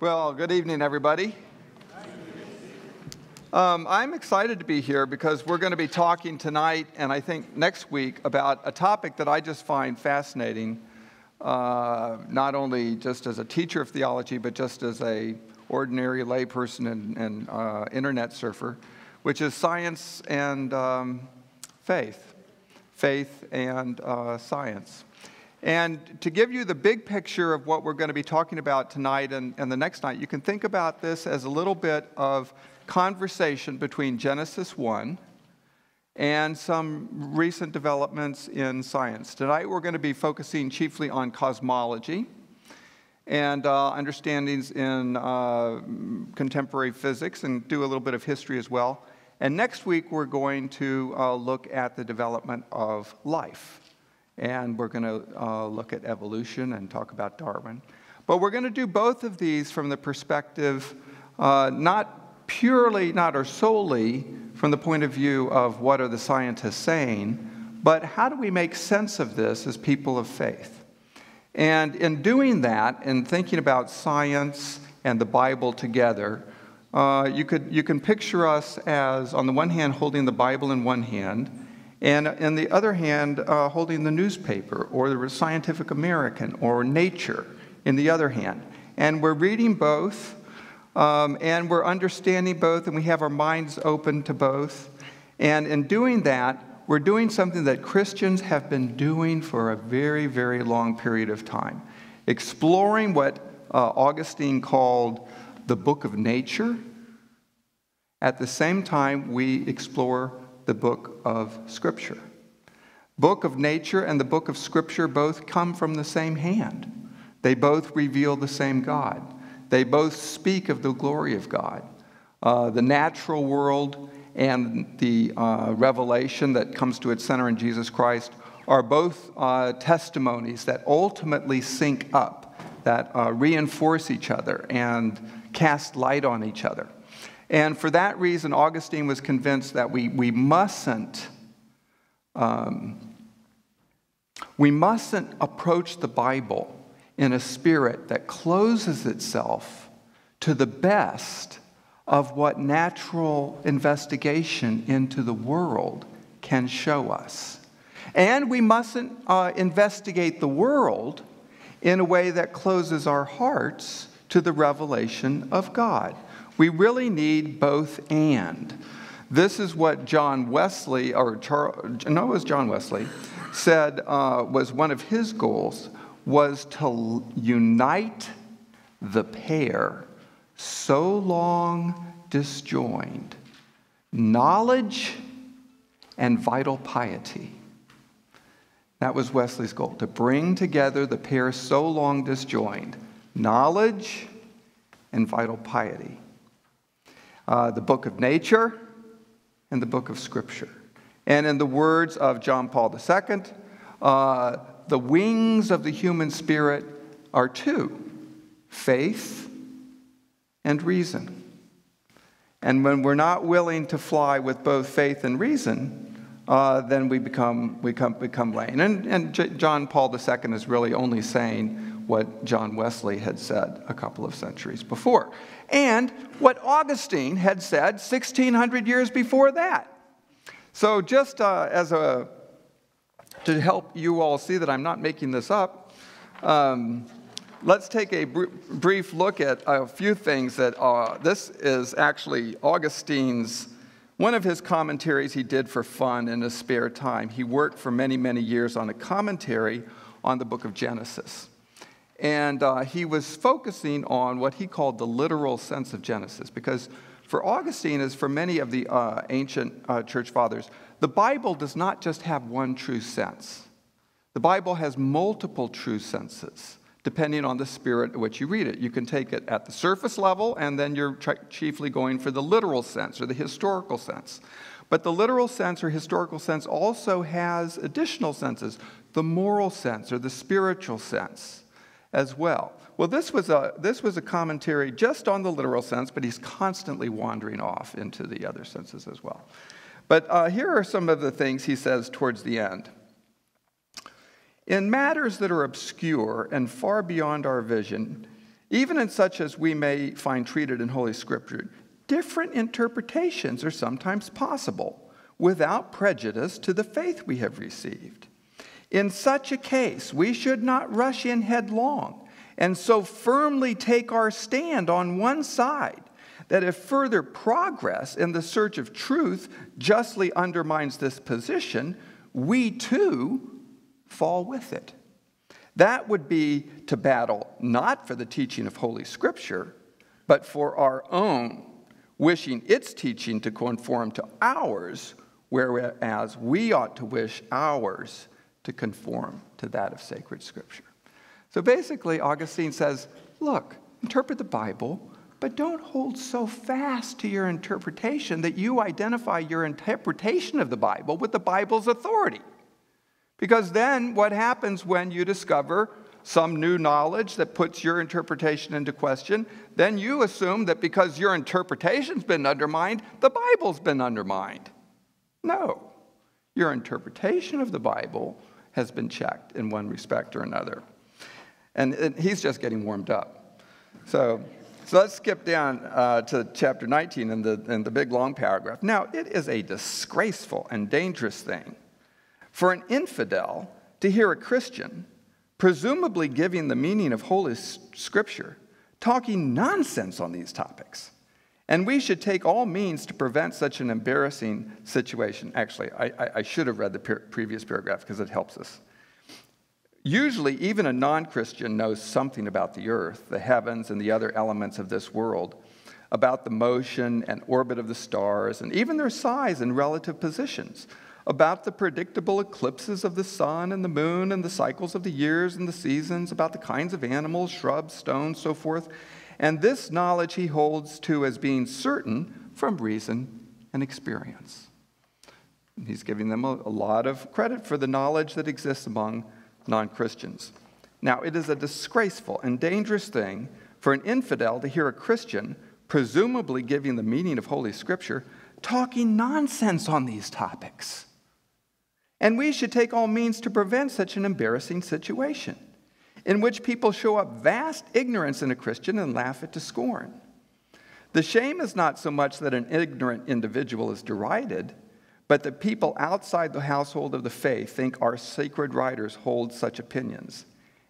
Well, good evening, everybody. Um, I'm excited to be here because we're going to be talking tonight and I think next week about a topic that I just find fascinating, uh, not only just as a teacher of theology, but just as a ordinary layperson and, and uh, internet surfer, which is science and um, faith, faith and uh, science. And to give you the big picture of what we're going to be talking about tonight and, and the next night, you can think about this as a little bit of conversation between Genesis 1 and some recent developments in science. Tonight, we're going to be focusing chiefly on cosmology and uh, understandings in uh, contemporary physics and do a little bit of history as well. And next week, we're going to uh, look at the development of life and we're going to uh, look at evolution and talk about Darwin. But we're going to do both of these from the perspective, uh, not purely, not or solely from the point of view of what are the scientists saying, but how do we make sense of this as people of faith? And in doing that, and thinking about science and the Bible together, uh, you, could, you can picture us as, on the one hand, holding the Bible in one hand, and on the other hand, uh, holding the newspaper or the Scientific American or Nature in the other hand. And we're reading both, um, and we're understanding both, and we have our minds open to both. And in doing that, we're doing something that Christians have been doing for a very, very long period of time exploring what uh, Augustine called the book of nature. At the same time, we explore the book of Scripture. Book of nature and the book of Scripture both come from the same hand. They both reveal the same God. They both speak of the glory of God. Uh, the natural world and the uh, revelation that comes to its center in Jesus Christ are both uh, testimonies that ultimately sync up, that uh, reinforce each other and cast light on each other. And for that reason, Augustine was convinced that we, we mustn't. Um, we mustn't approach the Bible in a spirit that closes itself to the best of what natural investigation into the world can show us. And we mustn't uh, investigate the world in a way that closes our hearts to the revelation of God. We really need both and. This is what John Wesley, or Charles, no, it was John Wesley, said uh, was one of his goals was to unite the pair so long disjoined knowledge and vital piety. That was Wesley's goal, to bring together the pair so long disjoined knowledge and vital piety uh, the book of nature and the book of scripture. And in the words of John Paul II, uh, the wings of the human spirit are two faith and reason. And when we're not willing to fly with both faith and reason, uh, then we become, we come, become lame. And, and J- John Paul II is really only saying what John Wesley had said a couple of centuries before, and what Augustine had said 1600 years before that. So, just uh, as a to help you all see that I'm not making this up, um, let's take a br- brief look at a few things that uh, this is actually Augustine's one of his commentaries he did for fun in his spare time. He worked for many, many years on a commentary on the book of Genesis. And uh, he was focusing on what he called the literal sense of Genesis, because for Augustine, as for many of the uh, ancient uh, church fathers, the Bible does not just have one true sense. The Bible has multiple true senses, depending on the spirit in which you read it. You can take it at the surface level, and then you're chiefly going for the literal sense or the historical sense. But the literal sense or historical sense also has additional senses the moral sense or the spiritual sense as well. Well, this was, a, this was a commentary just on the literal sense, but he's constantly wandering off into the other senses as well. But uh, here are some of the things he says towards the end. In matters that are obscure and far beyond our vision, even in such as we may find treated in Holy Scripture, different interpretations are sometimes possible without prejudice to the faith we have received. In such a case, we should not rush in headlong and so firmly take our stand on one side that if further progress in the search of truth justly undermines this position, we too fall with it. That would be to battle not for the teaching of Holy Scripture, but for our own, wishing its teaching to conform to ours, whereas we ought to wish ours to conform to that of sacred Scripture. So basically, Augustine says, look, interpret the Bible, but don't hold so fast to your interpretation that you identify your interpretation of the Bible with the Bible's authority. Because then what happens when you discover some new knowledge that puts your interpretation into question? Then you assume that because your interpretation's been undermined, the Bible's been undermined. No. Your interpretation of the Bible has been checked in one respect or another. And, and he's just getting warmed up. So, so let's skip down uh, to chapter 19 in the, in the big long paragraph. Now, it is a disgraceful and dangerous thing for an infidel to hear a Christian, presumably giving the meaning of Holy Scripture, talking nonsense on these topics. And we should take all means to prevent such an embarrassing situation. Actually, I, I should have read the per- previous paragraph because it helps us. Usually, even a non Christian knows something about the earth, the heavens, and the other elements of this world, about the motion and orbit of the stars, and even their size and relative positions about the predictable eclipses of the sun and the moon and the cycles of the years and the seasons, about the kinds of animals, shrubs, stones, so forth. And this knowledge he holds to as being certain from reason and experience. He's giving them a, lot of credit for the knowledge that exists among non Christians. Now, it is a disgraceful and dangerous thing for an infidel to hear a Christian, presumably giving the meaning of Holy Scripture, talking nonsense on these topics. And we should take all means to prevent such an embarrassing situation in which people show up vast ignorance in a Christian and laugh it to scorn. The shame is not so much that an ignorant individual is derided, but that people outside the household of the faith think our sacred writers hold such opinions.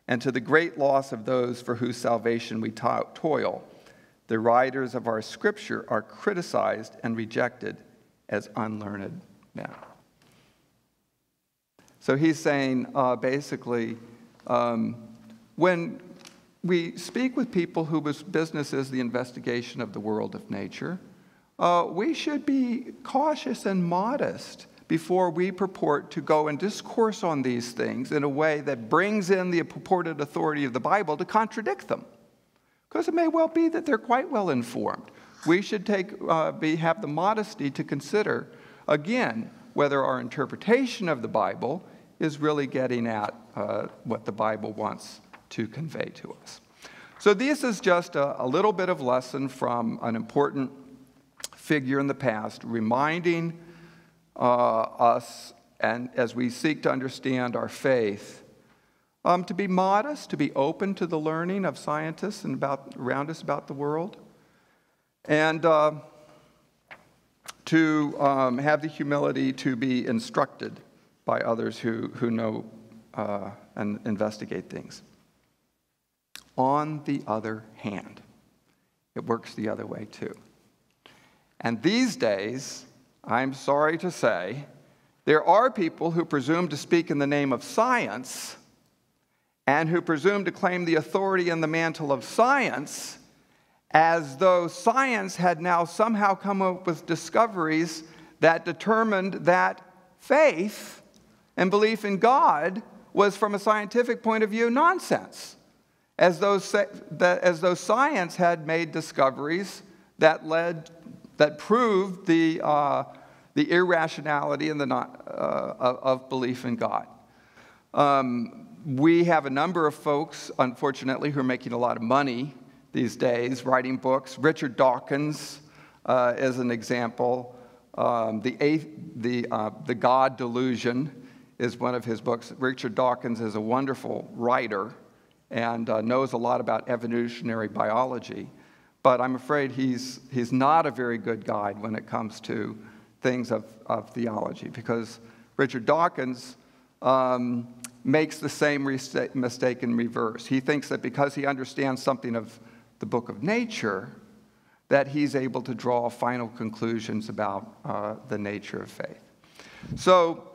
And to the great loss of those for whose salvation we to- toil, the writers of our scripture are criticized and rejected as unlearned men. So he's saying uh, basically, um, when we speak with people whose business is the investigation of the world of nature, uh, we should be cautious and modest before we purport to go and discourse on these things in a way that brings in the purported authority of the Bible to contradict them. Because it may well be that they're quite well informed. We should take, uh, be, have the modesty to consider, again, whether our interpretation of the Bible is really getting at uh, what the Bible wants to convey to us. So, this is just a, a little bit of lesson from an important figure in the past, reminding uh, us, and as we seek to understand our faith, um, to be modest, to be open to the learning of scientists and about, around us about the world, and uh, to um, have the humility to be instructed by others who, who know uh, and investigate things. On the other hand, it works the other way too. And these days, I'm sorry to say, there are people who presume to speak in the name of science and who presume to claim the authority and the mantle of science as though science had now somehow come up with discoveries that determined that faith and belief in God was, from a scientific point of view, nonsense. As though, as though science had made discoveries that led, that proved the, uh, the irrationality and the not, uh, of belief in God. Um, we have a number of folks, unfortunately, who are making a lot of money these days writing books. Richard Dawkins uh, is an example. Um, the, the, uh, the God Delusion is one of his books. Richard Dawkins is a wonderful writer, and uh, knows a lot about evolutionary biology. But I'm afraid he's, he's not a very good guide when it comes to things of, of theology because Richard Dawkins um, makes the same mistake in reverse. He thinks that because he understands something of the book of nature, that he's able to draw final conclusions about uh, the nature of faith. So,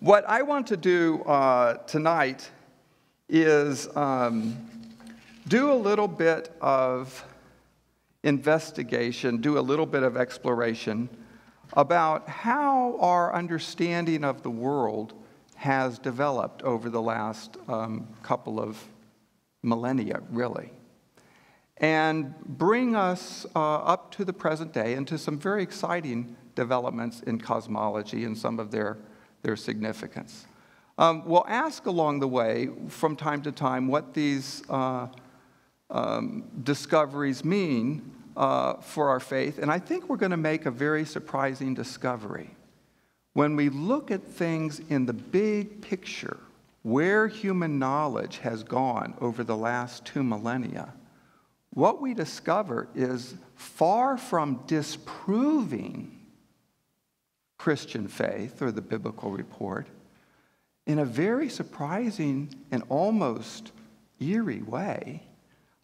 what I want to do uh, tonight is um, do a little bit of investigation, do a little bit of exploration about how our understanding of the world has developed over the last um, couple of millennia, really, and bring us uh, up to the present day and to some very exciting developments in cosmology and some of their, their significance. Um, we'll ask along the way, from time to time, what these uh, um, discoveries mean uh, for our faith. And I think we're going to make a very surprising discovery. When we look at things in the big picture, where human knowledge has gone over the last two millennia, what we discover is far from disproving Christian faith or the biblical report, in a very surprising and almost eerie way,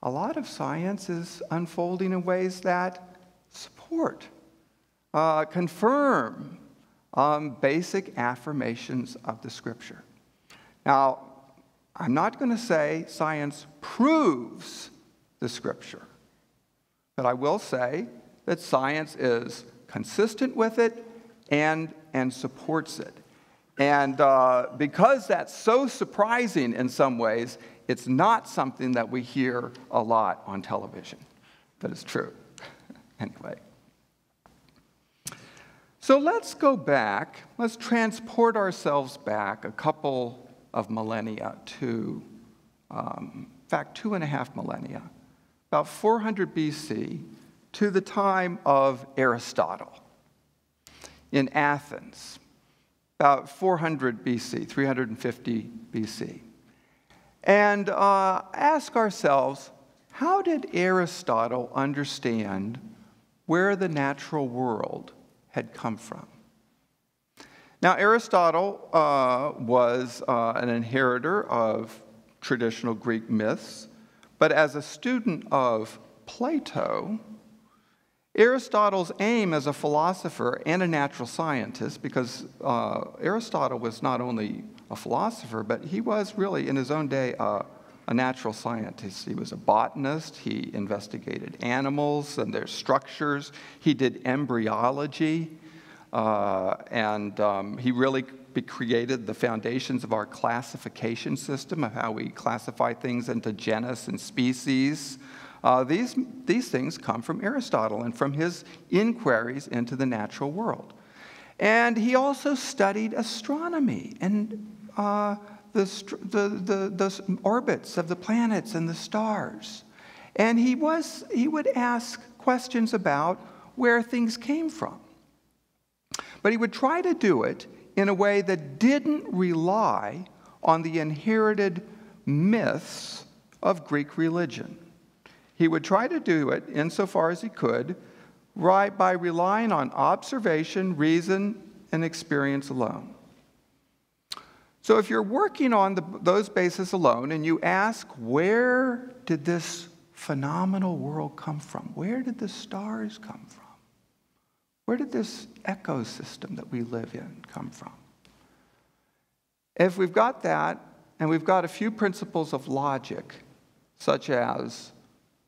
a lot of science is unfolding in ways that support, uh, confirm um, basic affirmations of the scripture. Now, I'm not going to say science proves the scripture, but I will say that science is consistent with it and, and supports it. And uh, because that's so surprising in some ways, it's not something that we hear a lot on television, but it's true. anyway. So let's go back, let's transport ourselves back a couple of millennia to, um, in fact, two and a half millennia, about 400 BC, to the time of Aristotle in Athens, about 400 BC, 350 BC and uh, ask ourselves how did Aristotle understand where the natural world had come from? Now, Aristotle uh, was uh, an inheritor of traditional Greek myths, but as a student of Plato, Aristotle's aim as a philosopher and a natural scientist, because uh, Aristotle was not only a philosopher, but he was really, in his own day, a natural scientist. He was a botanist. He investigated animals and their structures. He did embryology. Uh, and um, he really created the foundations of our classification system of how we classify things into genus and species. Uh, these, these things come from Aristotle and from his inquiries into the natural world. And he also studied astronomy and uh, the, the, the, the orbits of the planets and the stars. And he, was, he would ask questions about where things came from. But he would try to do it in a way that didn't rely on the inherited myths of Greek religion. He would try to do it insofar as he could right by relying on observation, reason, and experience alone. So if you're working on the, those bases alone and you ask, where did this phenomenal world come from? Where did the stars come from? Where did this ecosystem that we live in come from? If we've got that, and we've got a few principles of logic, such as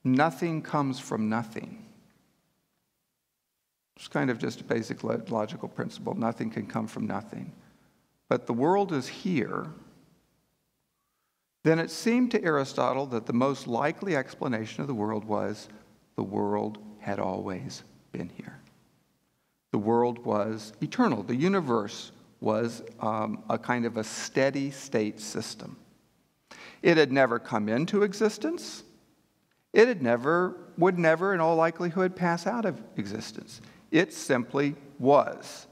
nothing comes from nothing. It's kind of just a basic logical principle. Nothing can come from nothing but the world is here, then it seemed to Aristotle that the most likely explanation of the world was the world had always been here. The world was eternal. The universe was um, a kind of a steady state system. It had never come into existence. It had never, would never, in all likelihood, pass out of existence. It simply was.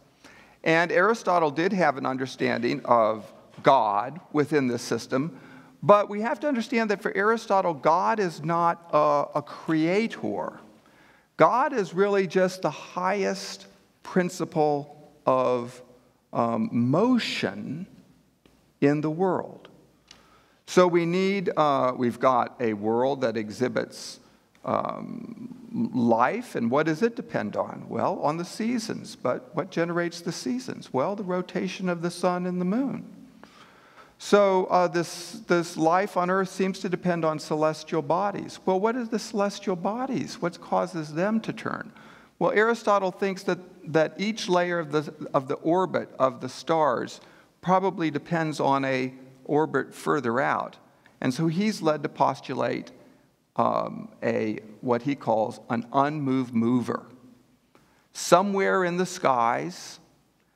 And Aristotle did have an understanding of God within this system, But we have to understand that for Aristotle, God is not a, a creator. God is really just the highest principle of um, motion in the world. So we need, uh, we've got a world that exhibits um, life, and what does it depend on? Well, on the seasons. But what generates the seasons? Well, the rotation of the sun and the moon. So uh, this, this life on earth seems to depend on celestial bodies. Well, what are the celestial bodies? What causes them to turn? Well, Aristotle thinks that, that each layer of the, of the orbit of the stars probably depends on a orbit further out. And so he's led to postulate um, a, what he calls an unmoved mover. Somewhere in the skies,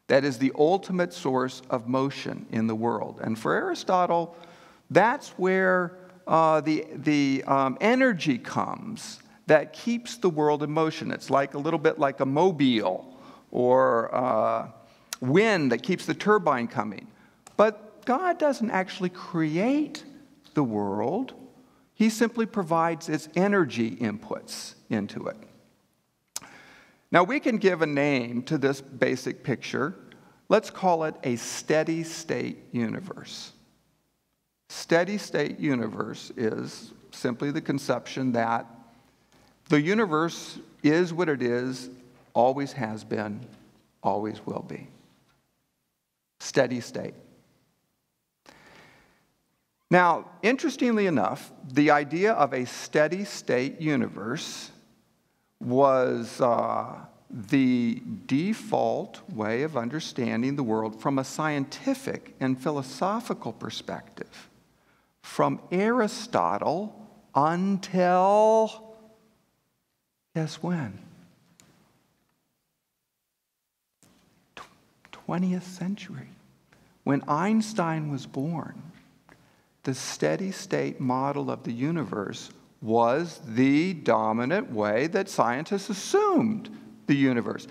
that is the ultimate source of motion in the world. And for Aristotle, that's where uh, the, the um, energy comes that keeps the world in motion. It's like a little bit like a mobile or uh, wind that keeps the turbine coming. But God doesn't actually create the world, He simply provides its energy inputs into it. Now, we can give a name to this basic picture. Let's call it a steady state universe. Steady state universe is simply the conception that the universe is what it is, always has been, always will be. Steady state. Now, interestingly enough, the idea of a steady state universe was uh, the default way of understanding the world from a scientific and philosophical perspective. From Aristotle until, guess when? 20th century. When Einstein was born, the steady state model of the universe was the dominant way that scientists assumed the universe.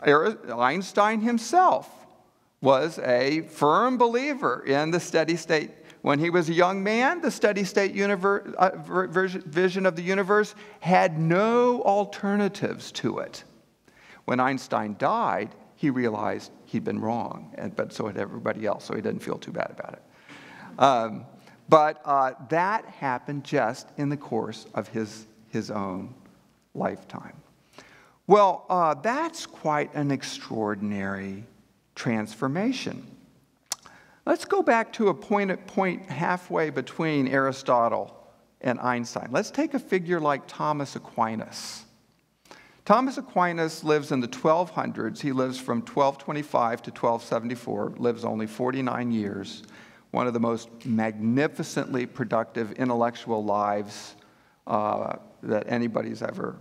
Einstein himself was a firm believer in the steady state. When he was a young man, the steady state universe, uh, vision of the universe had no alternatives to it. When Einstein died, he realized he'd been wrong, and, but so had everybody else, so he didn't feel too bad about it. Um, but uh, that happened just in the course of his, his own lifetime. Well, uh, that's quite an extraordinary transformation. Let's go back to a point, point halfway between Aristotle and Einstein. Let's take a figure like Thomas Aquinas. Thomas Aquinas lives in the 1200s. He lives from 1225 to 1274, lives only 49 years. One of the most magnificently productive intellectual lives uh, that anybody's ever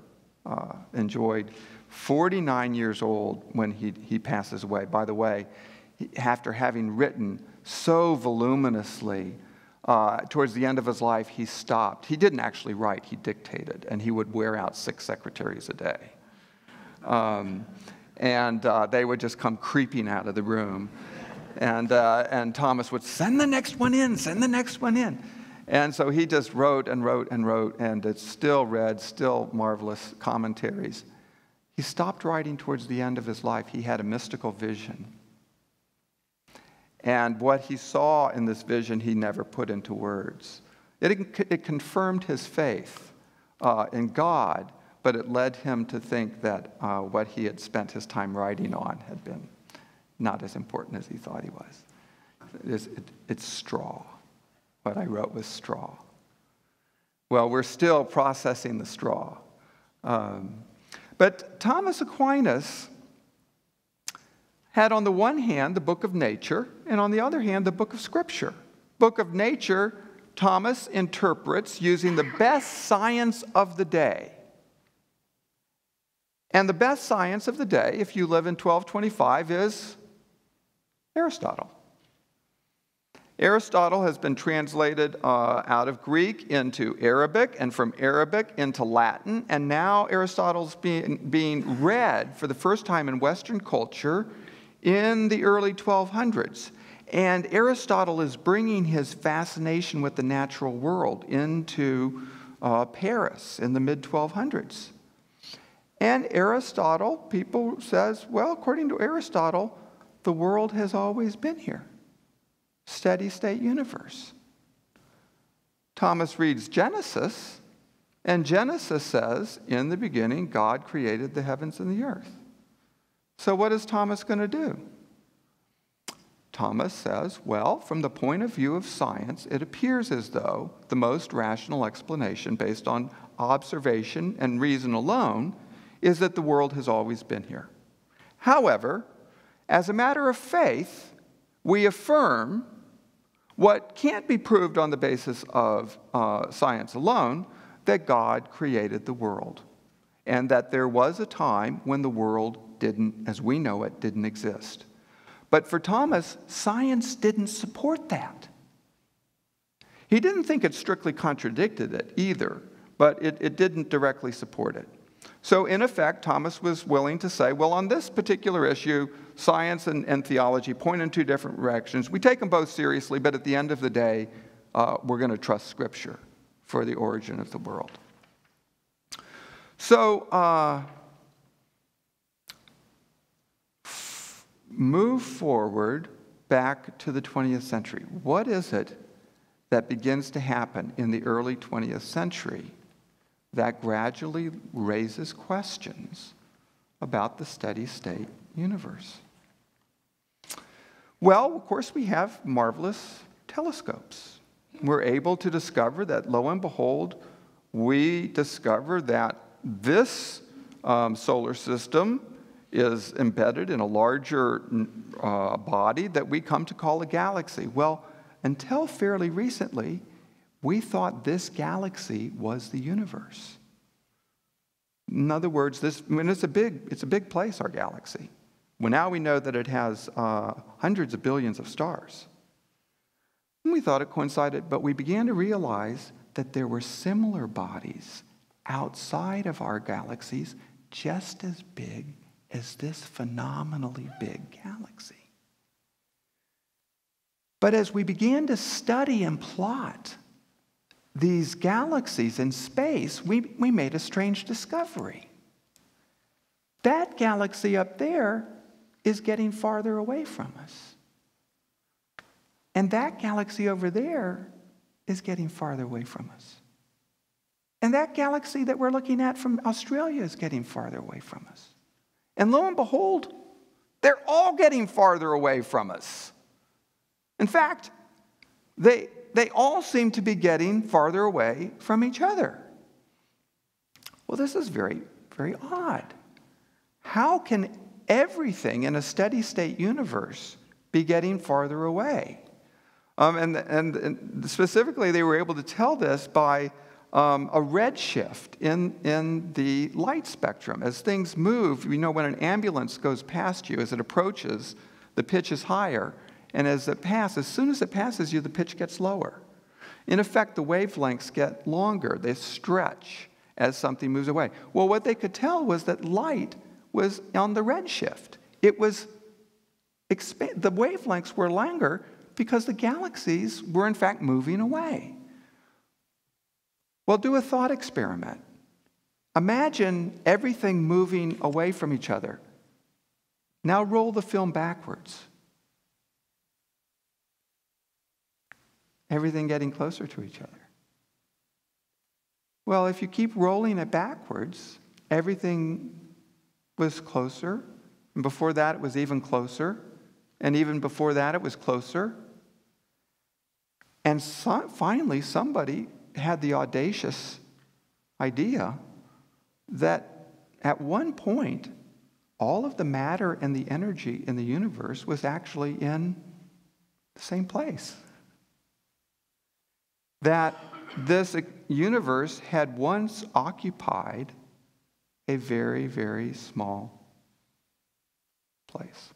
uh, enjoyed. 49 years old when he, he passes away. By the way, after having written so voluminously, uh, towards the end of his life, he stopped. He didn't actually write, he dictated, and he would wear out six secretaries a day. Um, and uh, they would just come creeping out of the room. And, uh, and Thomas would send the next one in, send the next one in. And so he just wrote and wrote and wrote, and it's still read, still marvelous commentaries. He stopped writing towards the end of his life. He had a mystical vision. And what he saw in this vision, he never put into words. It, it confirmed his faith uh, in God, but it led him to think that uh, what he had spent his time writing on had been not as important as he thought he was. It's, it, it's straw. What I wrote was straw. Well, we're still processing the straw. Um, but Thomas Aquinas had, on the one hand, the book of nature, and on the other hand, the book of scripture. Book of nature, Thomas interprets using the best science of the day. And the best science of the day, if you live in 1225, is Aristotle. Aristotle has been translated uh, out of Greek into Arabic and from Arabic into Latin, and now Aristotle's being, being read for the first time in Western culture in the early 1200s. And Aristotle is bringing his fascination with the natural world into uh, Paris in the mid 1200s. And Aristotle, people says, well, according to Aristotle, the world has always been here. Steady state universe. Thomas reads Genesis, and Genesis says, in the beginning, God created the heavens and the earth. So, what is Thomas going to do? Thomas says, well, from the point of view of science, it appears as though the most rational explanation based on observation and reason alone is that the world has always been here. However, as a matter of faith, we affirm what can't be proved on the basis of uh, science alone that God created the world and that there was a time when the world didn't, as we know it, didn't exist. But for Thomas, science didn't support that. He didn't think it strictly contradicted it either, but it, it didn't directly support it. So, in effect, Thomas was willing to say, well, on this particular issue, science and, and theology point in two different directions. We take them both seriously, but at the end of the day, uh, we're going to trust Scripture for the origin of the world. So, uh, move forward back to the 20th century. What is it that begins to happen in the early 20th century that gradually raises questions about the steady state universe? Well, of course, we have marvelous telescopes. We're able to discover that, lo and behold, we discover that this um, solar system is embedded in a larger uh, body that we come to call a galaxy. Well, until fairly recently, we thought this galaxy was the universe. In other words, this, I mean, it's, a big, it's a big place, our galaxy. Well, now we know that it has uh, hundreds of billions of stars. And we thought it coincided, but we began to realize that there were similar bodies outside of our galaxies just as big as this phenomenally big galaxy. But as we began to study and plot these galaxies in space, we, we made a strange discovery. That galaxy up there is getting farther away from us. And that galaxy over there is getting farther away from us. And that galaxy that we're looking at from Australia is getting farther away from us. And lo and behold, they're all getting farther away from us. In fact, they, they all seem to be getting farther away from each other. Well, this is very, very odd. How can everything in a steady state universe be getting farther away? Um, and, and, and specifically, they were able to tell this by um, a redshift in, in the light spectrum. As things move, you know, when an ambulance goes past you, as it approaches, the pitch is higher. And as it passes, as soon as it passes you, the pitch gets lower. In effect, the wavelengths get longer, they stretch as something moves away. Well, what they could tell was that light was on the redshift. It was, the wavelengths were longer because the galaxies were in fact moving away. Well, do a thought experiment. Imagine everything moving away from each other. Now roll the film backwards. Everything getting closer to each other. Well, if you keep rolling it backwards, everything was closer. And before that, it was even closer. And even before that, it was closer. And so, finally, somebody had the audacious idea that at one point, all of the matter and the energy in the universe was actually in the same place. That this universe had once occupied a very, very small place.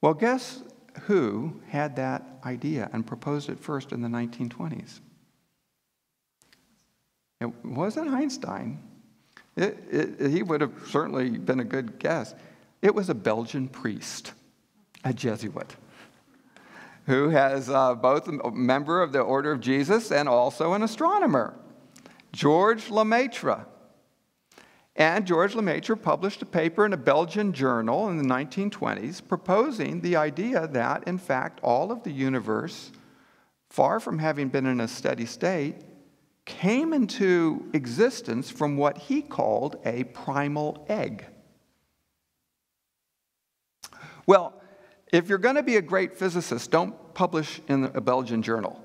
Well, guess who had that idea and proposed it first in the 1920s? It wasn't Einstein. It, it, he would have certainly been a good guess. It was a Belgian priest, a Jesuit. Who has uh, both a member of the Order of Jesus and also an astronomer, George Lemaitre. And George Lemaitre published a paper in a Belgian journal in the 1920s proposing the idea that, in fact, all of the universe, far from having been in a steady state, came into existence from what he called a primal egg. Well, if you're going to be a great physicist, don't publish in a Belgian journal.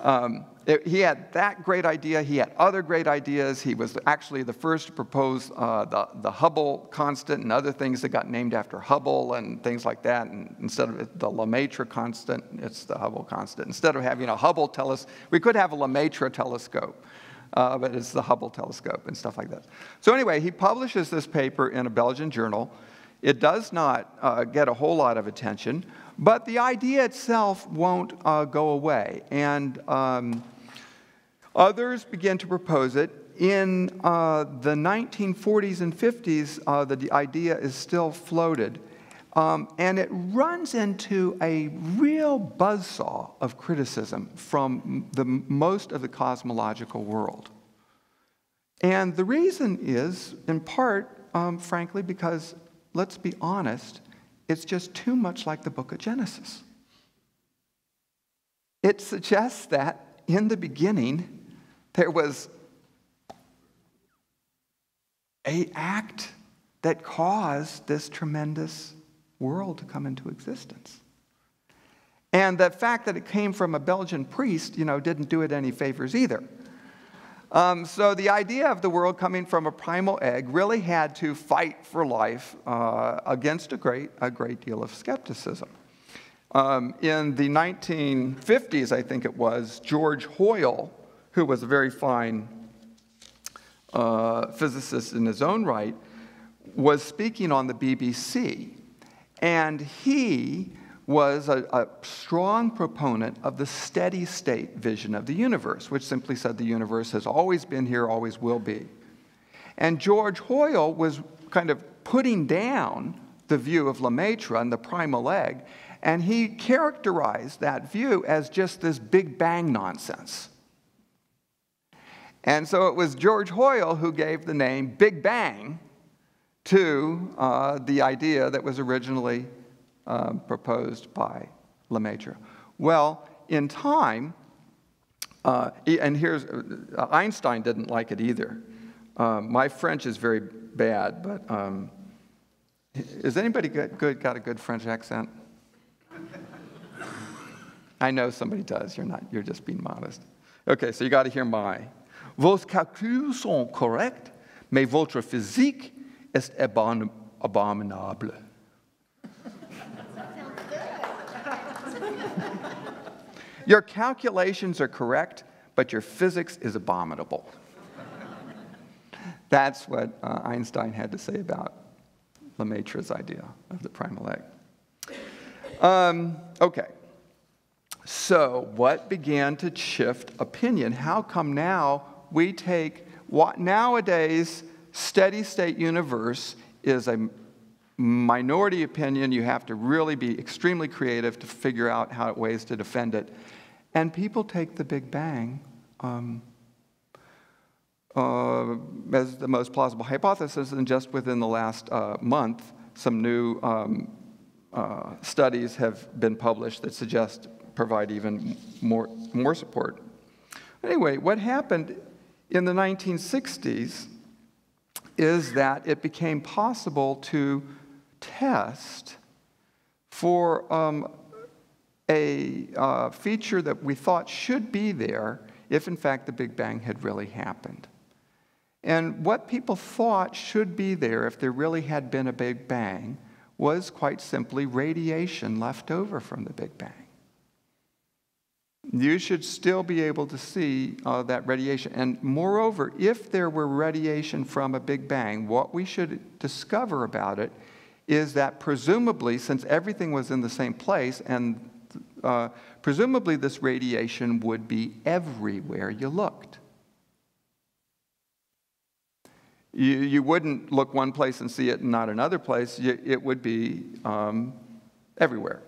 Um, it, he had that great idea. He had other great ideas. He was actually the first to propose uh, the, the Hubble constant and other things that got named after Hubble and things like that. And instead of the Lemaitre constant, it's the Hubble constant. Instead of having a Hubble telescope, we could have a Lemaitre telescope. Uh, but it's the Hubble telescope and stuff like that. So, anyway, he publishes this paper in a Belgian journal. It does not uh, get a whole lot of attention, but the idea itself won't uh, go away. And um, others begin to propose it. In uh, the 1940s and 50s, uh, the idea is still floated. Um, and it runs into a real buzzsaw of criticism from the, most of the cosmological world. And the reason is, in part, um, frankly, because let's be honest, it's just too much like the book of Genesis. It suggests that in the beginning there was a act that caused this tremendous world to come into existence. And the fact that it came from a Belgian priest, you know, didn't do it any favors either. Um, so the idea of the world coming from a primal egg really had to fight for life uh, against a great, a great deal of skepticism. Um, in the 1950s, I think it was, George Hoyle, who was a very fine uh, physicist in his own right, was speaking on the BBC. And he was a, a, strong proponent of the steady state vision of the universe, which simply said the universe has always been here, always will be. And George Hoyle was kind of putting down the view of Lemaitre and the primal egg, and he characterized that view as just this Big Bang nonsense. And so it was George Hoyle who gave the name Big Bang to uh, the idea that was originally um, proposed by Lemaitre. Well, in time, uh, and here's uh, Einstein didn't like it either. Um, my French is very bad, but um, is anybody good, good, got a good French accent? I know somebody does. You're not. You're just being modest. Okay, so you got to hear my. Vos calculs sont corrects, mais votre physique est abominable. Your calculations are correct, but your physics is abominable. That's what uh, Einstein had to say about Lemaitre's idea of the primal egg. Um, okay. So, what began to shift opinion? How come now we take what nowadays steady state universe is a minority opinion. You have to really be extremely creative to figure out how ways to defend it. And people take the Big Bang um, uh, as the most plausible hypothesis, and just within the last uh, month, some new um, uh, studies have been published that suggest provide even more, more support. Anyway, what happened in the 1960s is that it became possible to test for um, a uh, feature that we thought should be there if, in fact, the Big Bang had really happened. And what people thought should be there if there really had been a Big Bang was quite simply radiation left over from the Big Bang. You should still be able to see uh, that radiation. And moreover, if there were radiation from a Big Bang, what we should discover about it is that presumably, since everything was in the same place and uh, presumably this radiation would be everywhere you looked. You, you wouldn't look one place and see it and not another place. You, it would be um, everywhere.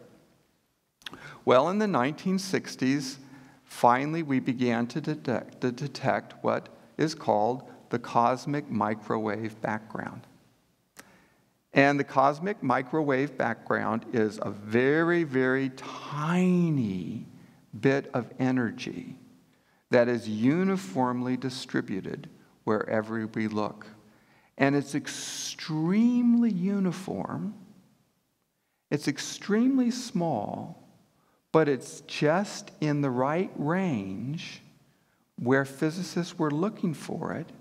Well, in the 1960s, finally we began to detect, to detect what is called the cosmic microwave background. And the cosmic microwave background is a very, very tiny bit of energy that is uniformly distributed wherever we look. And it's extremely uniform, it's extremely small, but it's just in the right range where physicists were looking for it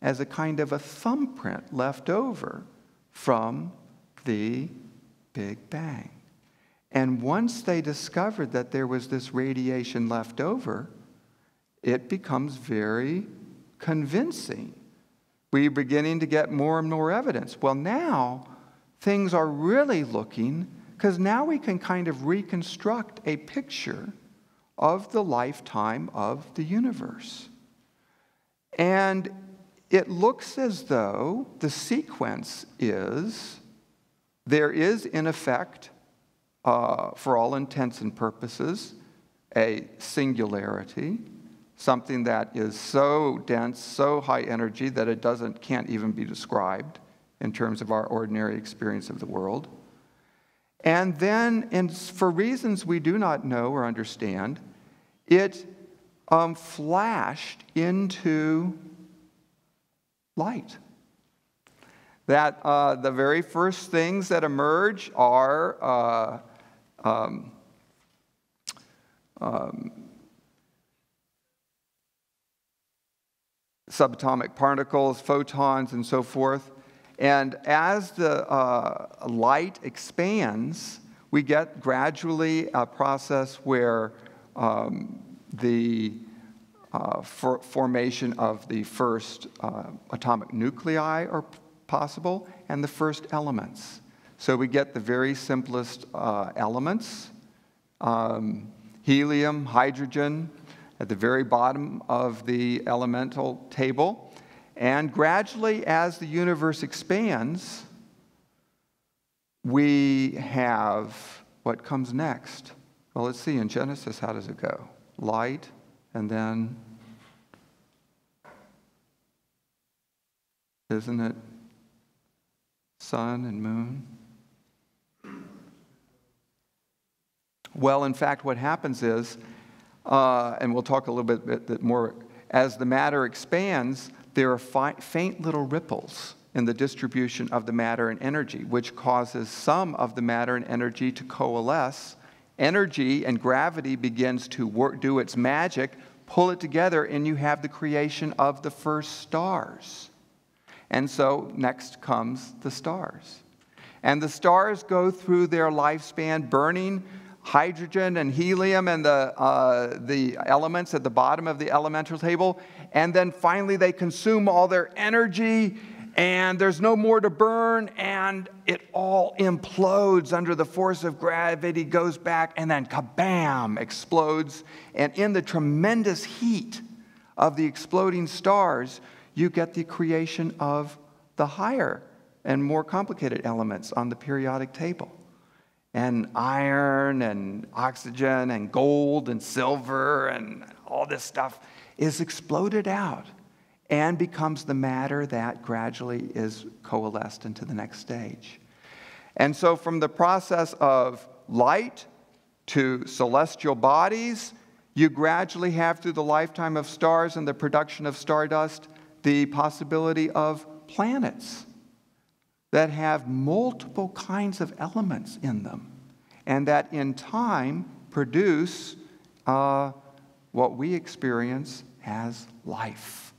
as a kind of a thumbprint left over from the Big Bang. And once they discovered that there was this radiation left over, it becomes very convincing. We're beginning to get more and more evidence. Well, now things are really looking, because now we can kind of reconstruct a picture of the lifetime of the universe. And it looks as though the sequence is there is, in effect, uh, for all intents and purposes, a singularity, something that is so dense, so high energy that it doesn't, can't even be described in terms of our ordinary experience of the world. And then, and for reasons we do not know or understand, it um, flashed into light. That uh, the very first things that emerge are uh, um, um, subatomic particles, photons, and so forth. And as the uh, light expands, we get gradually a process where um, the uh, for formation of the first uh, atomic nuclei are possible and the first elements. So we get the very simplest uh, elements um, helium, hydrogen at the very bottom of the elemental table. And gradually, as the universe expands, we have what comes next. Well, let's see in Genesis, how does it go? Light, and then, isn't it sun and moon? Well, in fact, what happens is, uh, and we'll talk a little bit, bit, more, as the matter expands, there are fi- faint little ripples in the distribution of the matter and energy, which causes some of the matter and energy to coalesce. Energy and gravity begins to work, do its magic, pull it together, and you have the creation of the first stars. And so next comes the stars. And the stars go through their lifespan burning hydrogen and helium and the, uh, the elements at the bottom of the elemental table. And then finally, they consume all their energy, and there's no more to burn, and it all implodes under the force of gravity, goes back, and then kabam, explodes. And in the tremendous heat of the exploding stars, you get the creation of the higher and more complicated elements on the periodic table and iron and oxygen and gold and silver and all this stuff is exploded out and becomes the matter that gradually is coalesced into the next stage. And so, from the process of light to celestial bodies, you gradually have, through the lifetime of stars and the production of stardust, the possibility of planets that have multiple kinds of elements in them, and that in time produce uh, what we experience as life,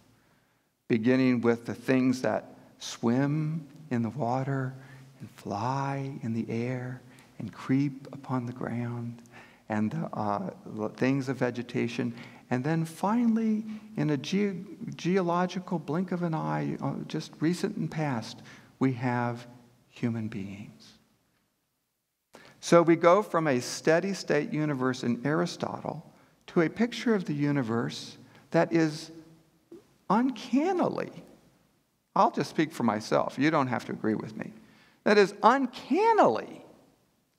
beginning with the things that swim in the water and fly in the air and creep upon the ground, and the, uh, things of vegetation. And then finally, in a ge- geological blink of an eye, uh, just recent and past, we have human beings. So we go from a steady state universe in Aristotle to a picture of the universe that is uncannily, I'll just speak for myself, you don't have to agree with me, that is uncannily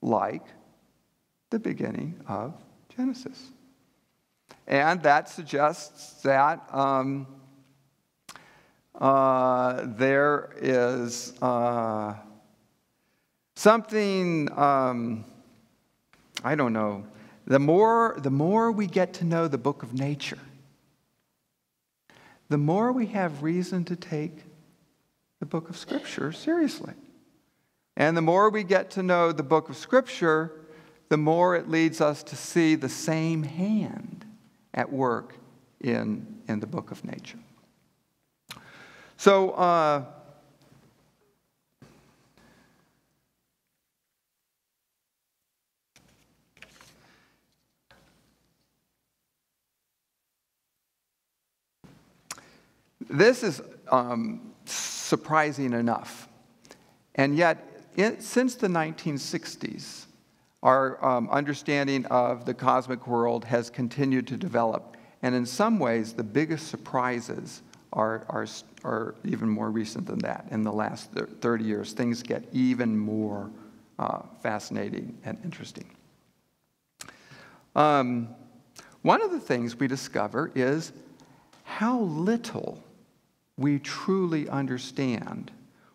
like the beginning of Genesis. And that suggests that um, uh, there is uh, something, um, I don't know, the more, the more we get to know the book of nature, the more we have reason to take the book of Scripture seriously. And the more we get to know the book of Scripture, the more it leads us to see the same hand at work in, in the book of nature. So, uh, this is um, surprising enough. And yet, in, since the 1960s, our um, understanding of the cosmic world has continued to develop. And in some ways, the biggest surprises are, are, are even more recent than that. In the last 30 years, things get even more uh, fascinating and interesting. Um, one of the things we discover is how little we truly understand,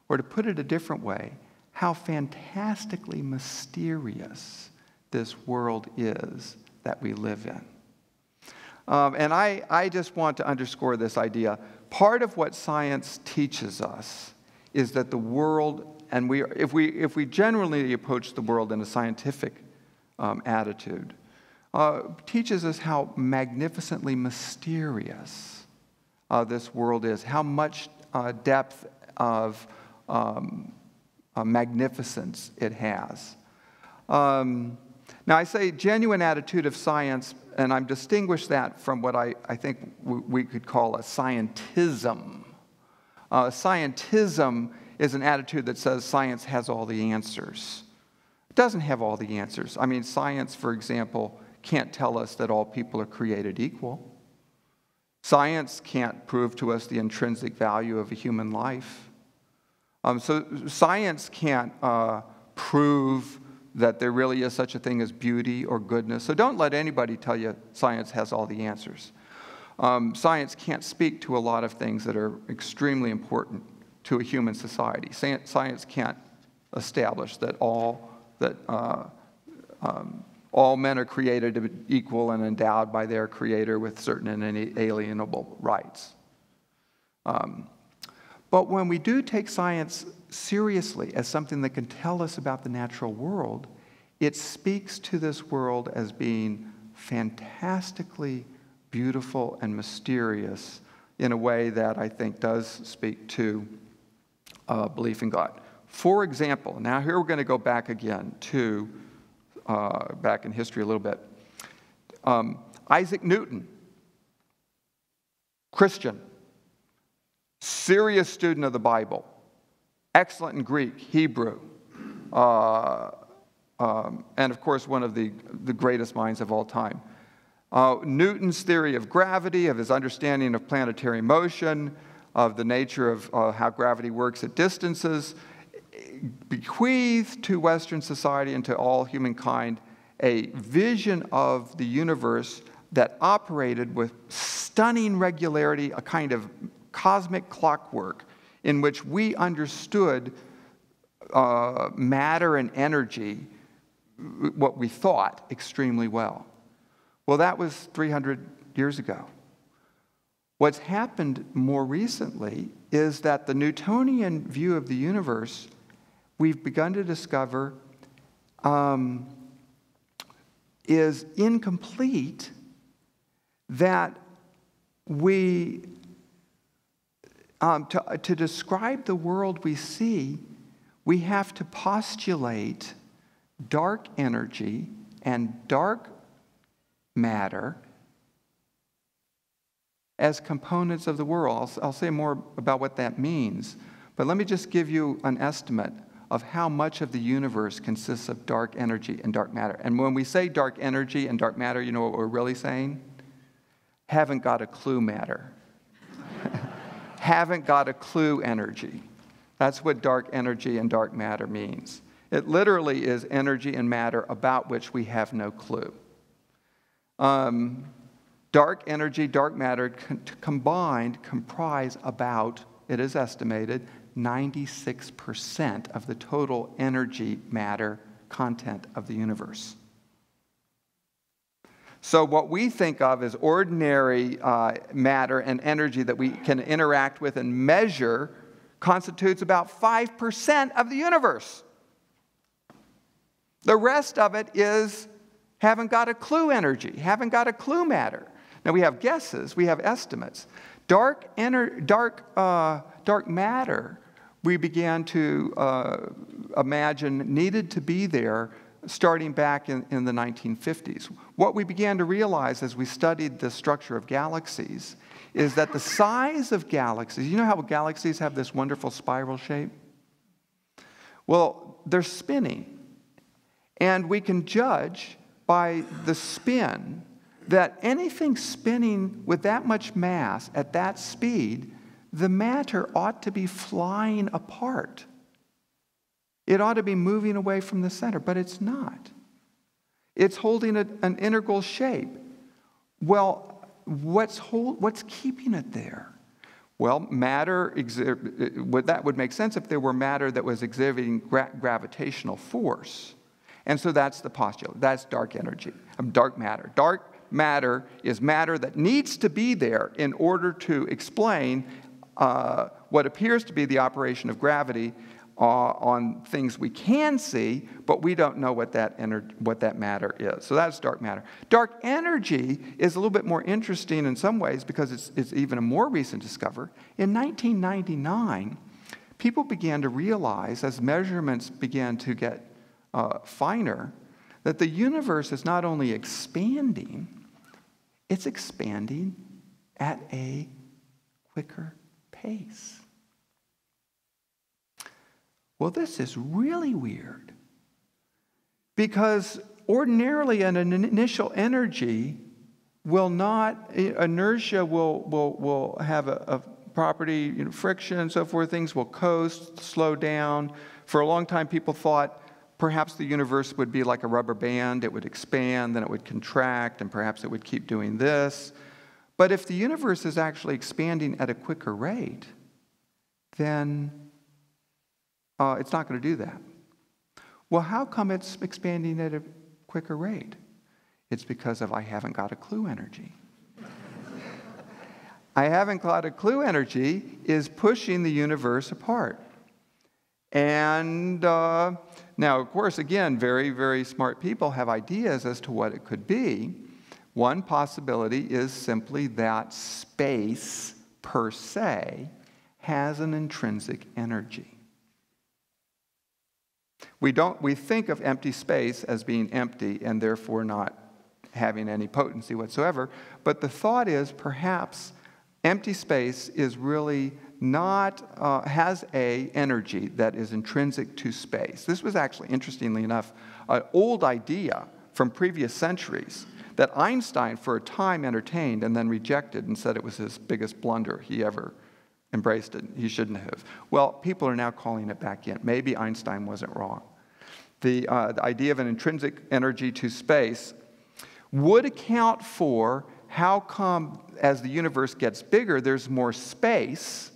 or to put it a different way, how fantastically mysterious this world is that we live in. Um, and I, I just want to underscore this idea. Part of what science teaches us is that the world, and we, if, we, if we generally approach the world in a scientific um, attitude, uh, teaches us how magnificently mysterious uh, this world is, how much uh, depth of um, uh, magnificence it has. Um, now, I say genuine attitude of science, and I'm distinguished that from what I, I think we could call a scientism. Uh, scientism is an attitude that says science has all the answers. It doesn't have all the answers. I mean, science, for example, can't tell us that all people are created equal. Science can't prove to us the intrinsic value of a human life. Um, so science can't uh, prove that there really is such a thing as beauty or goodness. So don't let anybody tell you science has all the answers. Um, science can't speak to a lot of things that are extremely important to a human society. Science can't establish that all that uh, um, all men are created equal and endowed by their creator with certain and inalienable rights. Um, but when we do take science seriously as something that can tell us about the natural world, it speaks to this world as being fantastically beautiful and mysterious in a way that I think does speak to uh, belief in God. For example, now here we're going to go back again to uh, back in history a little bit. Um, Isaac Newton, Christian, serious student of the Bible, excellent in Greek, Hebrew, uh, um, and of course, one of the, the greatest minds of all time. Uh, Newton's theory of gravity, of his understanding of planetary motion, of the nature of uh, how gravity works at distances, bequeathed to Western society and to all humankind a vision of the universe that operated with stunning regularity, a kind of cosmic clockwork in which we understood uh, matter and energy, what we thought, extremely well. Well, that was 300 years ago. What's happened more recently is that the Newtonian view of the universe, we've begun to discover, um, is incomplete, that we um, to, to describe the world we see, we have to postulate dark energy and dark matter as components of the world. I'll, I'll, say more about what that means, but let me just give you an estimate of how much of the universe consists of dark energy and dark matter. And when we say dark energy and dark matter, you know what we're really saying? Haven't got a clue matter haven't got a clue energy. That's what dark energy and dark matter means. It literally is energy and matter about which we have no clue. Um, dark energy, dark matter combined comprise about, it is estimated, 96% of the total energy matter content of the universe. So, what we think of as ordinary uh, matter and energy that we can interact with and measure constitutes about 5% of the universe. The rest of it is haven't got a clue energy, haven't got a clue matter. Now, we have guesses, we have estimates. Dark, ener- dark, uh, dark matter, we began to uh, imagine needed to be there starting back in, in the 1950s. What we began to realize as we studied the structure of galaxies is that the size of galaxies, you know how galaxies have this wonderful spiral shape? Well, they're spinning. And we can judge by the spin that anything spinning with that much mass at that speed, the matter ought to be flying apart. It ought to be moving away from the center, but it's not. It's holding a, an integral shape. Well, what's, hold, what's keeping it there? Well, matter, that would make sense if there were matter that was exhibiting gra- gravitational force. And so that's the postulate. That's dark energy, um, dark matter. Dark matter is matter that needs to be there in order to explain uh, what appears to be the operation of gravity uh, on things we can see, but we don't know what that, ener- what that matter is. So that's dark matter. Dark energy is a little bit more interesting in some ways because it's, it's even a more recent discovery. In 1999, people began to realize, as measurements began to get uh, finer, that the universe is not only expanding, it's expanding at a quicker pace. Well, this is really weird because ordinarily an initial energy will not, inertia will, will, will have a, a property, you know, friction and so forth, things will coast, slow down. For a long time, people thought perhaps the universe would be like a rubber band. It would expand, then it would contract, and perhaps it would keep doing this. But if the universe is actually expanding at a quicker rate, then uh, it's not going to do that. Well, how come it's expanding at a quicker rate? It's because of I haven't got a clue energy. I haven't got a clue energy is pushing the universe apart. And uh, now, of course, again, very, very smart people have ideas as to what it could be. One possibility is simply that space per se has an intrinsic energy. We, don't, we think of empty space as being empty and therefore not having any potency whatsoever. But the thought is perhaps empty space is really not, uh, has a energy that is intrinsic to space. This was actually, interestingly enough, an old idea from previous centuries that Einstein for a time entertained and then rejected and said it was his biggest blunder he ever embraced it. He shouldn't have. Well, people are now calling it back in. Maybe Einstein wasn't wrong. The, uh, the idea of an intrinsic energy to space would account for how come as the universe gets bigger, there's more space.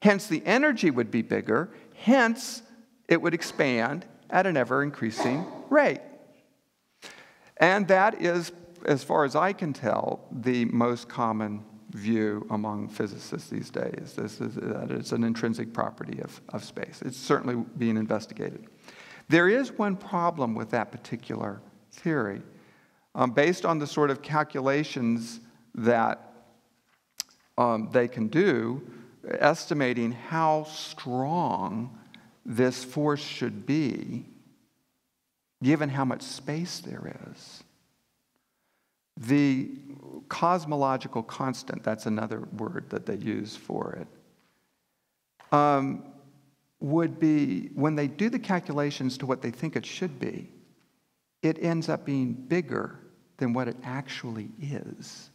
Hence, the energy would be bigger. Hence, it would expand at an ever increasing rate. And that is, as far as I can tell, the most common view among physicists these days. This is that it's an intrinsic property of, of space. It's certainly being investigated. There is one problem with that particular theory. Um, based on the sort of calculations that um, they can do, estimating how strong this force should be, given how much space there is. The cosmological constant, that's another word that they use for it, um, would be when they do the calculations to what they think it should be, it ends up being bigger than what it actually is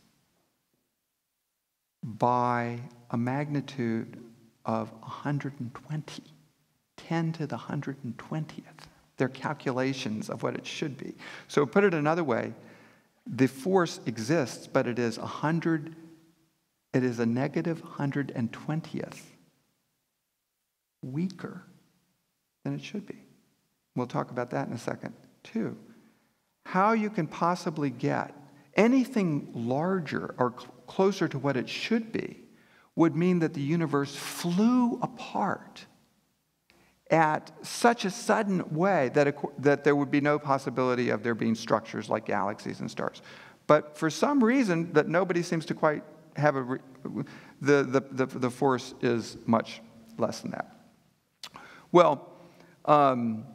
by a magnitude of 120, 10 to the 120th. their calculations of what it should be. So, put it another way, the force exists, but it is a hundred, it is a negative 120th weaker than it should be. We'll talk about that in a second, too. How you can possibly get anything larger or cl- closer to what it should be would mean that the universe flew apart at such a sudden way that, that there would be no possibility of there being structures like galaxies and stars. But for some reason that nobody seems to quite have a, the, the, the, the force is much less than that. Well, um,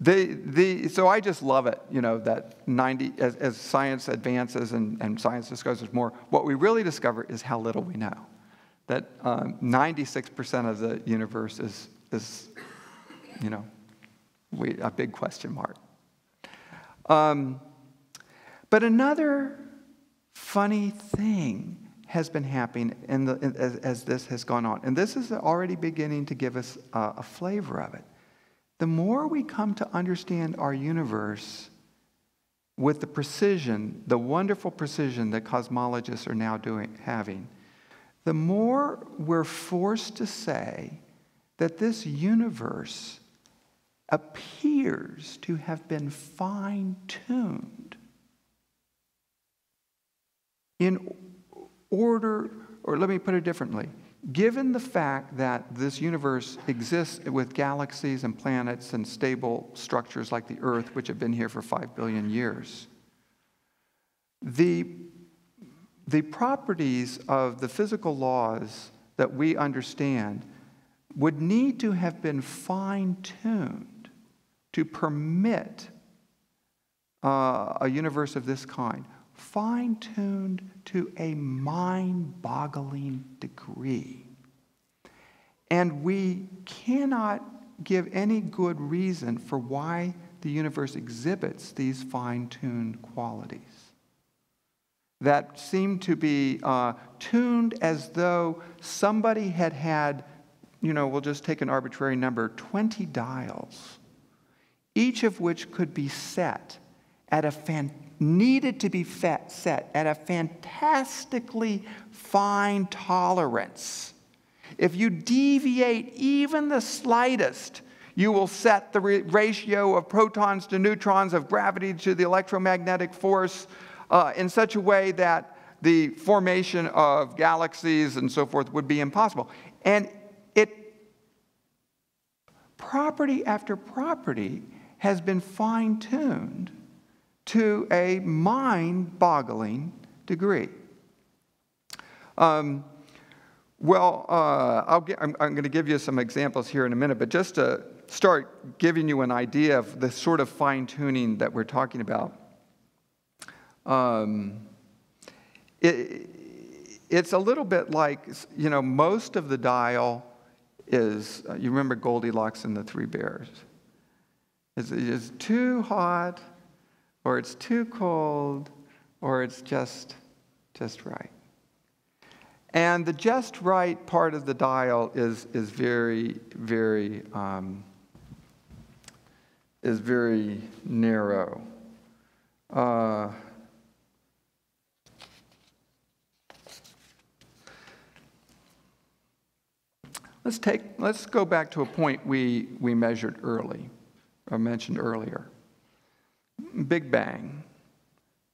the, the, so I just love it, you know, that 90, as, as science advances and, and science discovers more, what we really discover is how little we know. That um, 96% of the universe is, is you know, we, a big question mark. Um, but another funny thing has been happening in the, in, as, as, this has gone on, and this is already beginning to give us a, a flavor of it. The more we come to understand our universe with the precision, the wonderful precision that cosmologists are now doing, having, the more we're forced to say that this universe appears to have been fine tuned in order, or let me put it differently. Given the fact that this universe exists with galaxies and planets and stable structures like the Earth, which have been here for five billion years, the, the properties of the physical laws that we understand would need to have been fine tuned to permit uh, a universe of this kind, fine tuned to a mind boggling degree. And we cannot give any good reason for why the universe exhibits these fine tuned qualities that seem to be uh, tuned as though somebody had had, you know, we'll just take an arbitrary number, 20 dials each of which could be set at a fan, needed to be set at a fantastically fine tolerance. If you deviate even the slightest, you will set the ratio of protons to neutrons, of gravity to the electromagnetic force uh, in such a way that the formation of galaxies and so forth would be impossible. And it, property after property, has been fine tuned to a mind boggling degree. Um, well, uh, I'm, I'm going to give you some examples here in a minute, but just to start giving you an idea of the sort of fine tuning that we're talking about. Um, it, it's a little bit like, you know, most of the dial is, uh, you remember Goldilocks and the Three Bears. It's, it's too hot, or it's too cold, or it's just, just right. And the just right part of the dial is, is very, very, um, is very narrow. Uh, let's take, let's go back to a point we, we measured early. I mentioned earlier. Big Bang.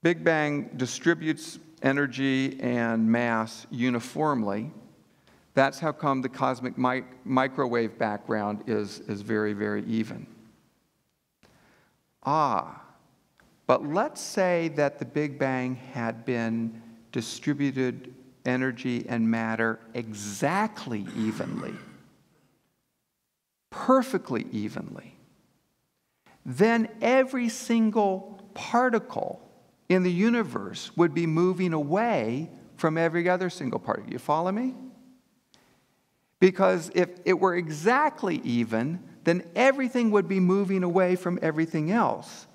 Big Bang distributes energy and mass uniformly. That's how come the cosmic mi- microwave background is, is very, very even. Ah, but let's say that the Big Bang had been distributed energy and matter exactly evenly, perfectly evenly then every single particle in the universe would be moving away from every other single particle. You follow me? Because if it were exactly even, then everything would be moving away from everything else.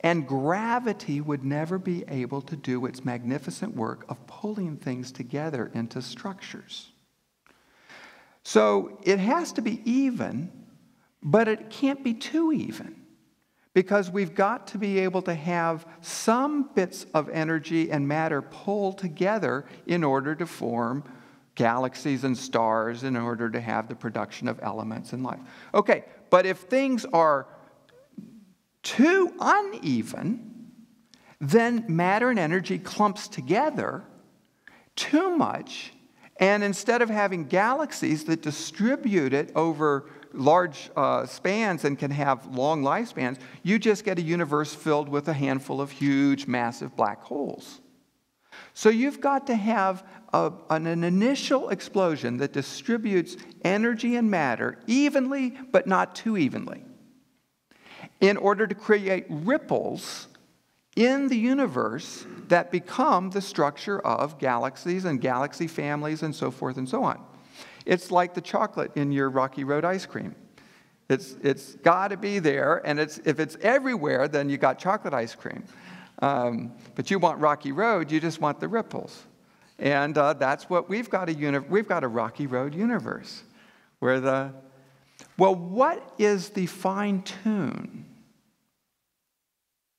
And gravity would never be able to do its magnificent work of pulling things together into structures. So it has to be even, but it can't be too even. Because we've got to be able to have some bits of energy and matter pulled together in order to form galaxies and stars, in order to have the production of elements in life. Okay, but if things are too uneven, then matter and energy clumps together too much, and instead of having galaxies that distribute it over large uh, spans and can have long lifespans, you just get a universe filled with a handful of huge, massive black holes. So you've got to have a, an, an initial explosion that distributes energy and matter evenly, but not too evenly, in order to create ripples in the universe that become the structure of galaxies and galaxy families and so forth and so on. It's like the chocolate in your Rocky Road ice cream. It's, it's got to be there, and it's, if it's everywhere, then you got chocolate ice cream. Um, but you want Rocky Road, you just want the ripples. And uh, that's what we've got a uni- we've got a Rocky Road universe where the well, what is the fine tune?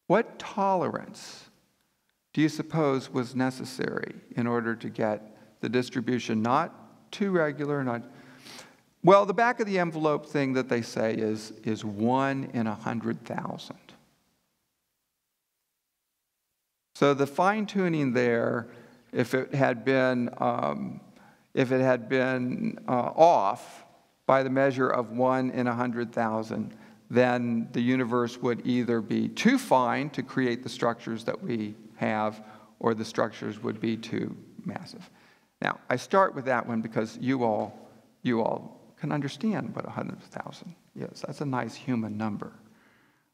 What tolerance do you suppose was necessary in order to get the distribution not too regular, not. Well, the back of the envelope thing that they say is, is one in a hundred thousand. So the fine tuning there, if it had been, um, if it had been uh, off by the measure of one in a hundred thousand, then the universe would either be too fine to create the structures that we have, or the structures would be too massive. Now, I start with that one because you all, you all can understand what 100,000 is. That's a nice human number.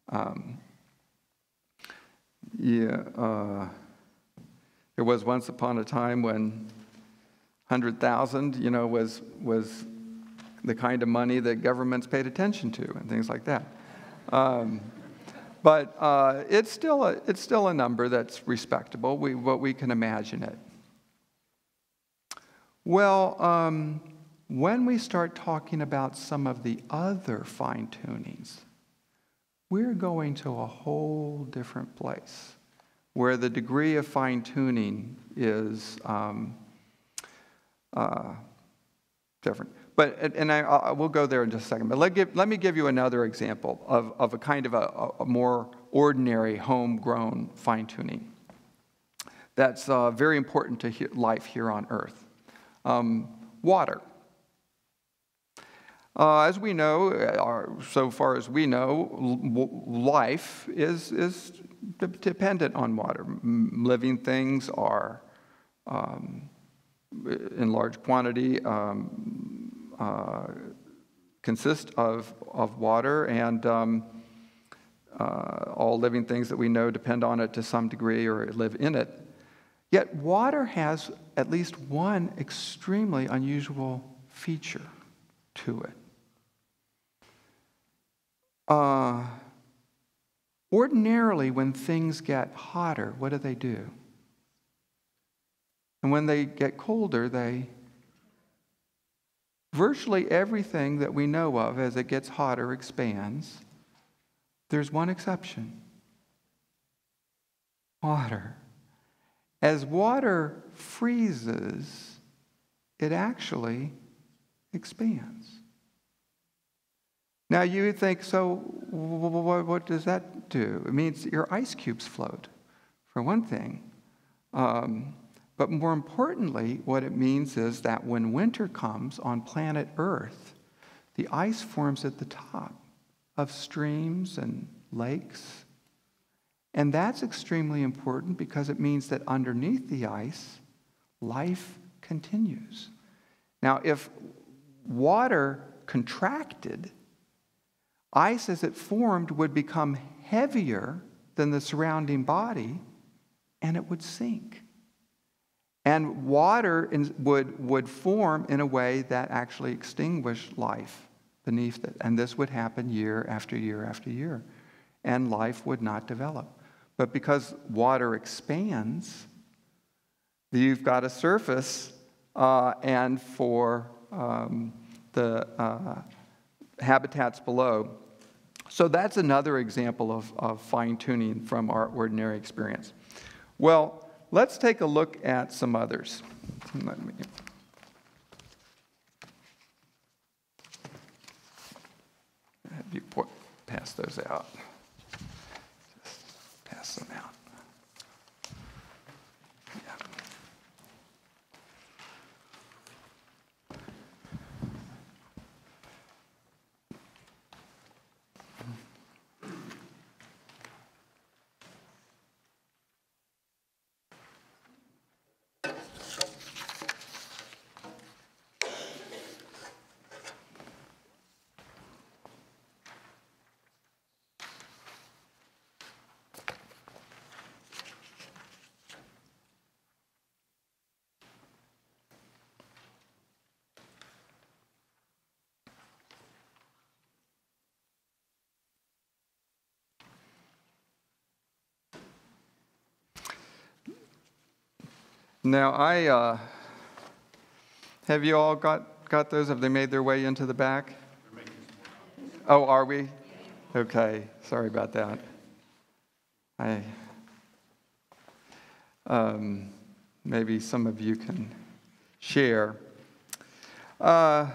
Um, yeah, uh, there was once upon a time when 100,000, you know, was, was the kind of money that governments paid attention to and things like that. Um, but uh, it's, still a, it's still a number that's respectable, we, what we can imagine it. Well, um, when we start talking about some of the other fine tunings, we're going to a whole different place where the degree of fine tuning is um, uh, different. But, and I, I, will go there in just a second. But let, give, let me give you another example of, of a kind of a, a more ordinary homegrown fine tuning that's uh, very important to he- life here on earth um, water. Uh, as we know, uh, so far as we know, life is, is dependent on water. Living things are, um, in large quantity, um, uh, consist of, of water, and um, uh, all living things that we know depend on it to some degree or live in it. Yet, water has at least one extremely unusual feature to it. Uh, ordinarily, when things get hotter, what do they do? And when they get colder, they. Virtually everything that we know of as it gets hotter expands. There's one exception water. As water freezes, it actually expands. Now you would think, so what does that do? It means your ice cubes float, for one thing. Um, but more importantly, what it means is that when winter comes on planet Earth, the ice forms at the top of streams and lakes and that's extremely important because it means that underneath the ice, life continues. Now, if water contracted, ice as it formed would become heavier than the surrounding body and it would sink. And water would, would form in a way that actually extinguished life beneath it. And this would happen year after year after year. And life would not develop. But because water expands, you've got a surface, uh, and for um, the uh, habitats below, So that's another example of, of fine tuning from our ordinary experience. Well, let's take a look at some others. Have you pass those out? Just pass them out. Now, I uh, have you all got, got those? Have they made their way into the back? Oh, are we? Okay, sorry about that. I um, maybe some of you can share. Uh,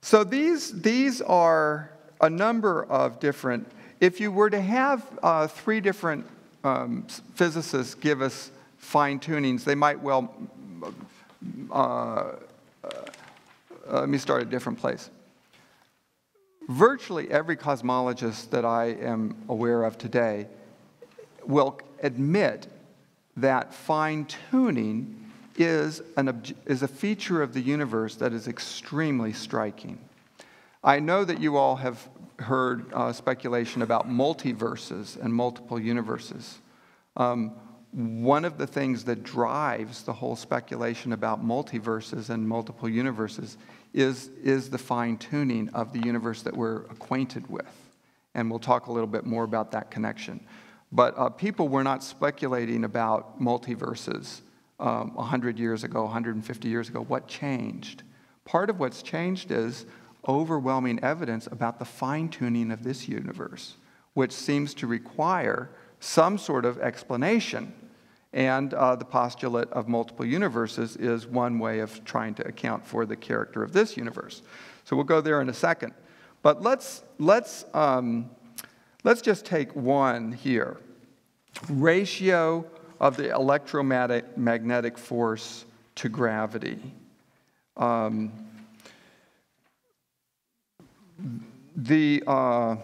so these these are a number of different. If you were to have uh, three different um, physicists give us fine tunings, they might well. Uh, uh, let me start a different place. Virtually every cosmologist that I am aware of today will admit that fine tuning is, an, is a feature of the universe that is extremely striking. I know that you all have heard uh, speculation about multiverses and multiple universes. Um, one of the things that drives the whole speculation about multiverses and multiple universes is, is the fine tuning of the universe that we're acquainted with. And we'll talk a little bit more about that connection. But uh, people were not speculating about multiverses um, 100 years ago, 150 years ago. What changed? Part of what's changed is overwhelming evidence about the fine tuning of this universe, which seems to require some sort of explanation. And uh, the postulate of multiple universes is one way of trying to account for the character of this universe. So we'll go there in a second. But let's, let's, um, let's just take one here ratio of the electromagnetic magnetic force to gravity. Um, the, uh,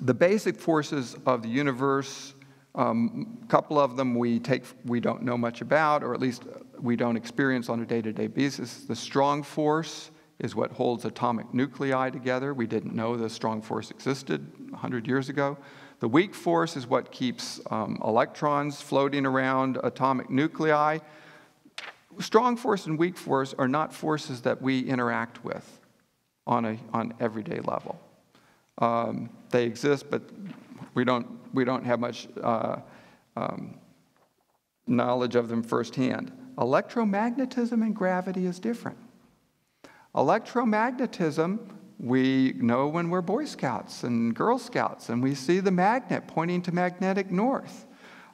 the basic forces of the universe, a um, couple of them we take we don't know much about, or at least we don't experience on a day-to-day basis. The strong force is what holds atomic nuclei together. We didn't know the strong force existed 100 years ago. The weak force is what keeps um, electrons floating around atomic nuclei. Strong force and weak force are not forces that we interact with on an on everyday level. Um, they exist, but we don't, we don't have much uh, um, knowledge of them firsthand. Electromagnetism and gravity is different. Electromagnetism, we know when we're Boy Scouts and Girl Scouts, and we see the magnet pointing to magnetic north.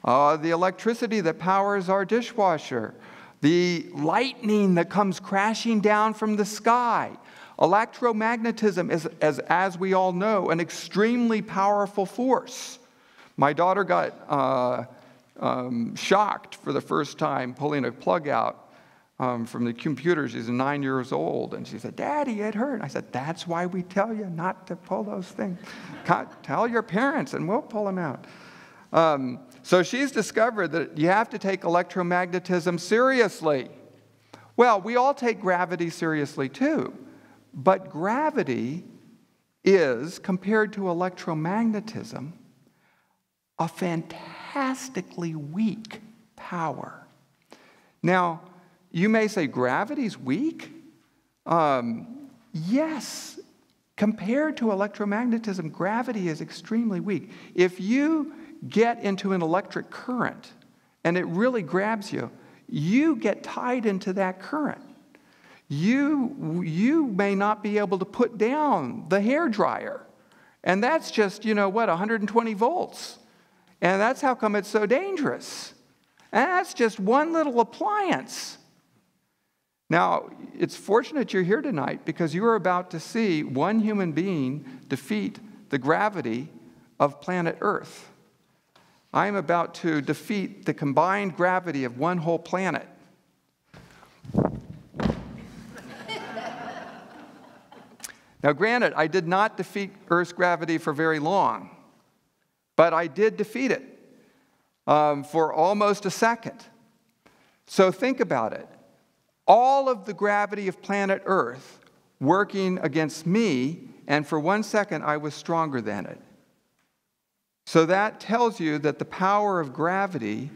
Uh, the electricity that powers our dishwasher, the lightning that comes crashing down from the sky, Electromagnetism is, as, as we all know, an extremely powerful force. My daughter got uh, um, shocked for the first time pulling a plug out um, from the computer. She's nine years old, and she said, Daddy, it hurt. I said, That's why we tell you not to pull those things. tell your parents, and we'll pull them out. Um, so she's discovered that you have to take electromagnetism seriously. Well, we all take gravity seriously too. But gravity is, compared to electromagnetism, a fantastically weak power. Now, you may say gravity's weak. Um, yes, compared to electromagnetism, gravity is extremely weak. If you get into an electric current and it really grabs you, you get tied into that current you, you may not be able to put down the hair dryer. And that's just, you know what, 120 volts. And that's how come it's so dangerous. And that's just one little appliance. Now, it's fortunate you're here tonight because you are about to see one human being defeat the gravity of planet Earth. I am about to defeat the combined gravity of one whole planet. Now, granted, I did not defeat Earth's gravity for very long, but I did defeat it um, for almost a second. So think about it. All of the gravity of planet Earth working against me, and for one second I was stronger than it. So that tells you that the power of gravity,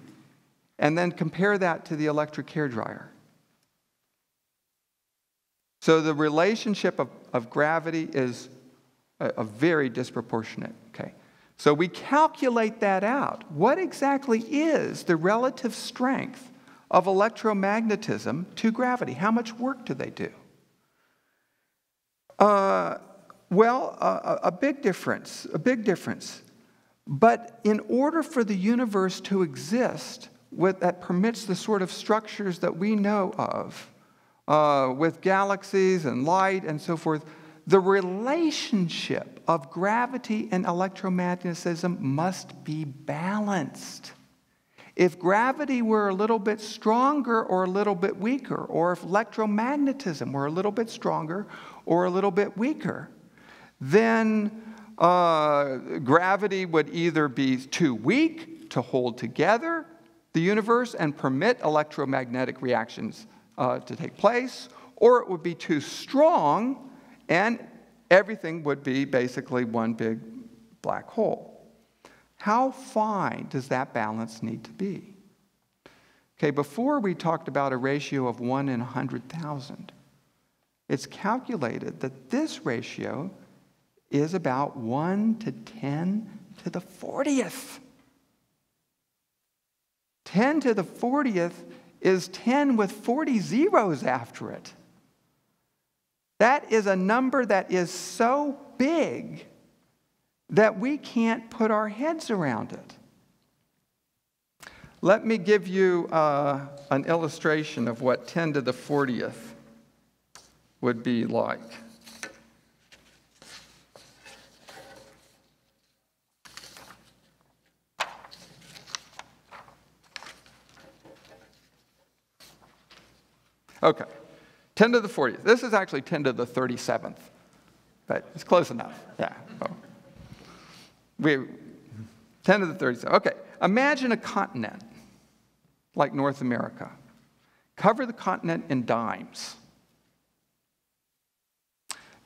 and then compare that to the electric hair dryer. So the relationship of, of gravity is a, a very disproportionate. Okay. So we calculate that out. What exactly is the relative strength of electromagnetism to gravity? How much work do they do? Uh, well, uh, a big difference, a big difference. But in order for the universe to exist with, that permits the sort of structures that we know of, uh, with galaxies and light and so forth, the relationship of gravity and electromagnetism must be balanced. If gravity were a little bit stronger or a little bit weaker, or if electromagnetism were a little bit stronger or a little bit weaker, then uh, gravity would either be too weak to hold together the universe and permit electromagnetic reactions uh, to take place, or it would be too strong and everything would be basically one big black hole. How fine does that balance need to be? Okay, before we talked about a ratio of 1 in 100,000. It's calculated that this ratio is about 1 to 10 to the 40th. 10 to the 40th is 10 with 40 zeros after it. That is a number that is so big that we can't put our heads around it. Let me give you uh, an illustration of what 10 to the 40th would be like. Okay. 10 to the 40th. This is actually 10 to the 37th, but it's close enough. Yeah. Oh. We, 10 to the 37th. Okay. Imagine a continent like North America. Cover the continent in dimes.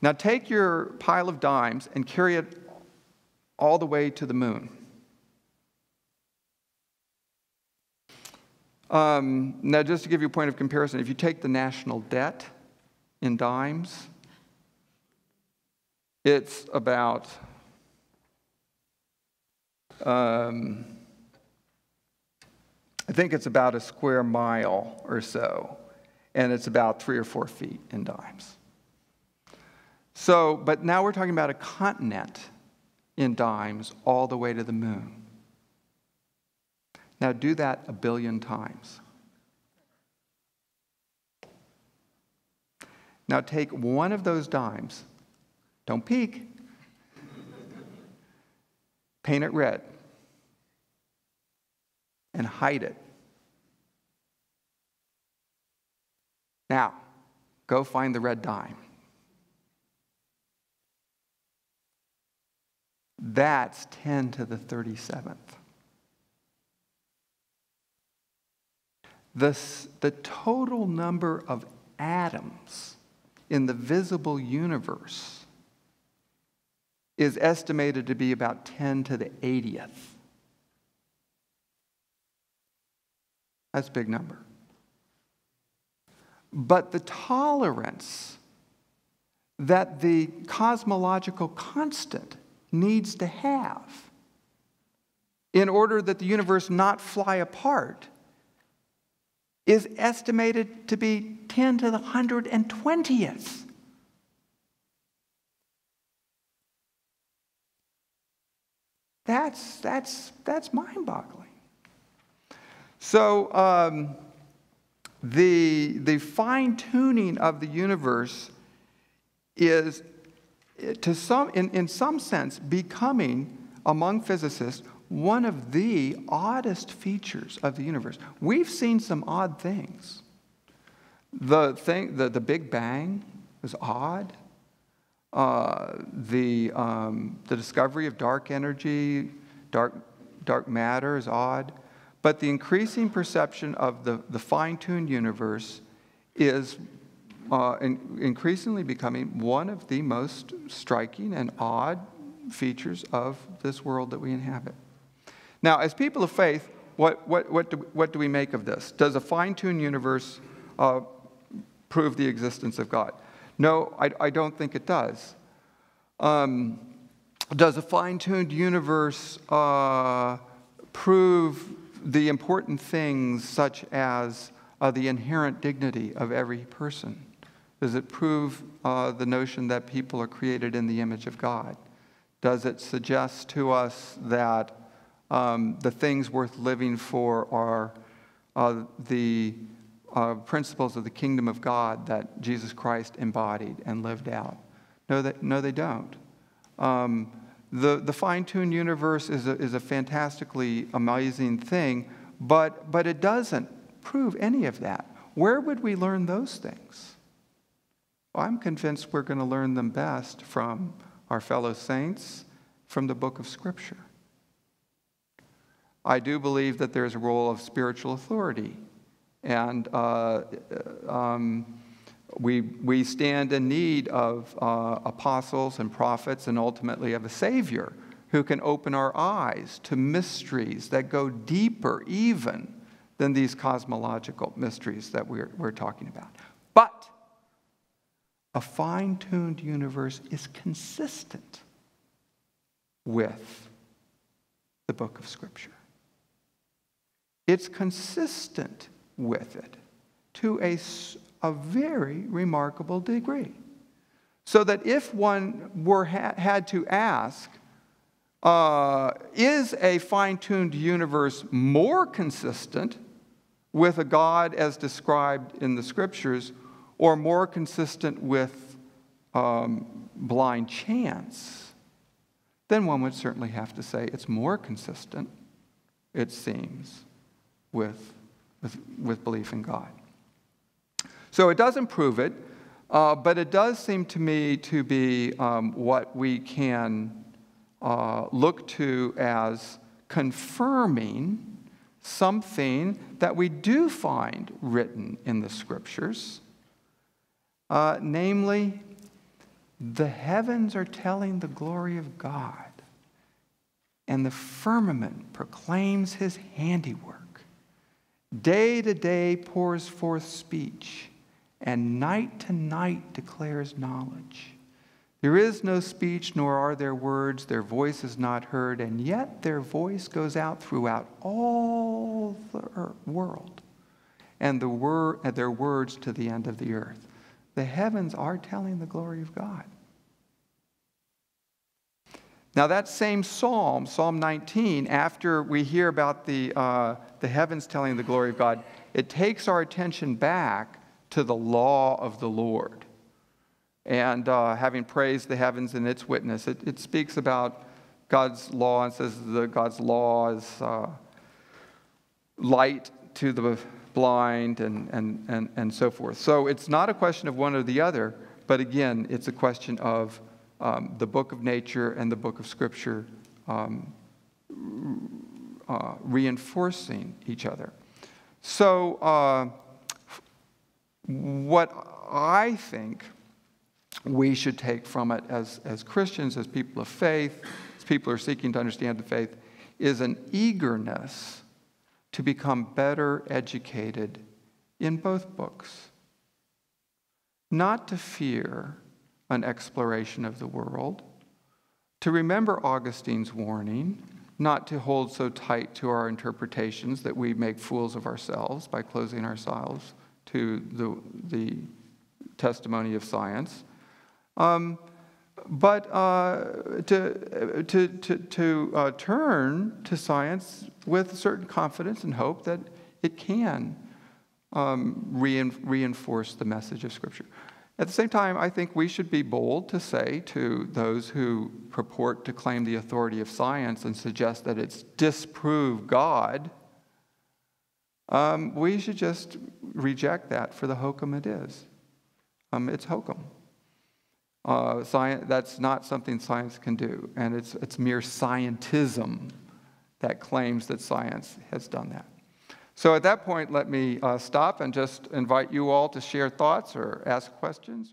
Now take your pile of dimes and carry it all the way to the moon. Um, now, just to give you a point of comparison, if you take the national debt in dimes, it's about um, I think it's about a square mile or so, and it's about three or four feet in dimes. So, but now we're talking about a continent in dimes all the way to the moon. Now do that a billion times. Now take one of those dimes, don't peek, paint it red, and hide it. Now, go find the red dime. That's 10 to the 37th. The, the total number of atoms in the visible universe is estimated to be about 10 to the 80th. That's a big number. But the tolerance that the cosmological constant needs to have in order that the universe not fly apart is estimated to be 10 to the 120th. that's, that's, that's mind boggling. So, um, the, the fine tuning of the universe is, to some, in, in some sense, becoming, among physicists, one of the oddest features of the universe. We've seen some odd things. The, thing, the, the Big Bang was odd. Uh, the, um, the discovery of dark energy, dark, dark matter is odd. But the increasing perception of the, the fine tuned universe is uh, in, increasingly becoming one of the most striking and odd features of this world that we inhabit. Now, as people of faith, what, what, what, do, what do we make of this? Does a fine tuned universe uh, prove the existence of God? No, I, I don't think it does. Um, does a fine tuned universe uh, prove the important things such as uh, the inherent dignity of every person? Does it prove uh, the notion that people are created in the image of God? Does it suggest to us that um, the things worth living for are uh, the uh, principles of the kingdom of God that Jesus Christ embodied and lived out? No, they, no, they don't. Um, the, the fine tuned universe is a, is a fantastically amazing thing, but, but it doesn't prove any of that. Where would we learn those things? Well, I'm convinced we're going to learn them best from our fellow saints, from the book of Scripture. I do believe that there's a role of spiritual authority. And uh, um, we, we stand in need of uh, apostles and prophets and ultimately of a Savior who can open our eyes to mysteries that go deeper even than these cosmological mysteries that we're, we're talking about. But a fine tuned universe is consistent with the book of Scripture. It's consistent with it to a, a very remarkable degree. So that if one were ha- had to ask, uh, is a fine tuned universe more consistent with a God as described in the scriptures or more consistent with um, blind chance? Then one would certainly have to say it's more consistent, it seems, with, with, with belief in God. So it doesn't prove it, uh, but it does seem to me to be um, what we can uh, look to as confirming something that we do find written in the scriptures. Uh, namely, the heavens are telling the glory of God, and the firmament proclaims his handiwork. Day to day pours forth speech and night to night declares knowledge. There is no speech, nor are there words, their voice is not heard, and yet their voice goes out throughout all the world, and the word, their words to the end of the earth. The heavens are telling the glory of God. Now, that same psalm, Psalm 19, after we hear about the, uh, the heavens telling the glory of God, it takes our attention back to the law of the Lord. And uh, having praised the heavens and its witness, it, it speaks about God's law and says that God's law is uh, light to the blind and, and, and, and so forth. So it's not a question of one or the other, but again, it's a question of um, the book of nature and the book of scripture um, uh, reinforcing each other. So, uh, what I think we should take from it as, as Christians, as people of faith, as people who are seeking to understand the faith, is an eagerness to become better educated in both books. Not to fear an exploration of the world, to remember Augustine's warning, not to hold so tight to our interpretations that we make fools of ourselves by closing ourselves to the, the testimony of science. Um, but uh, to, to, to, to uh, turn to science with certain confidence and hope that it can um, rein, reinforce the message of Scripture. At the same time, I think we should be bold to say to those who purport to claim the authority of science and suggest that it's disprove God, um, we should just reject that for the hokum it is. Um, it's hokum. Uh, science, that's not something science can do, and it's, it's mere scientism that claims that science has done that. So at that point, let me uh, stop and just invite you all to share thoughts or ask questions.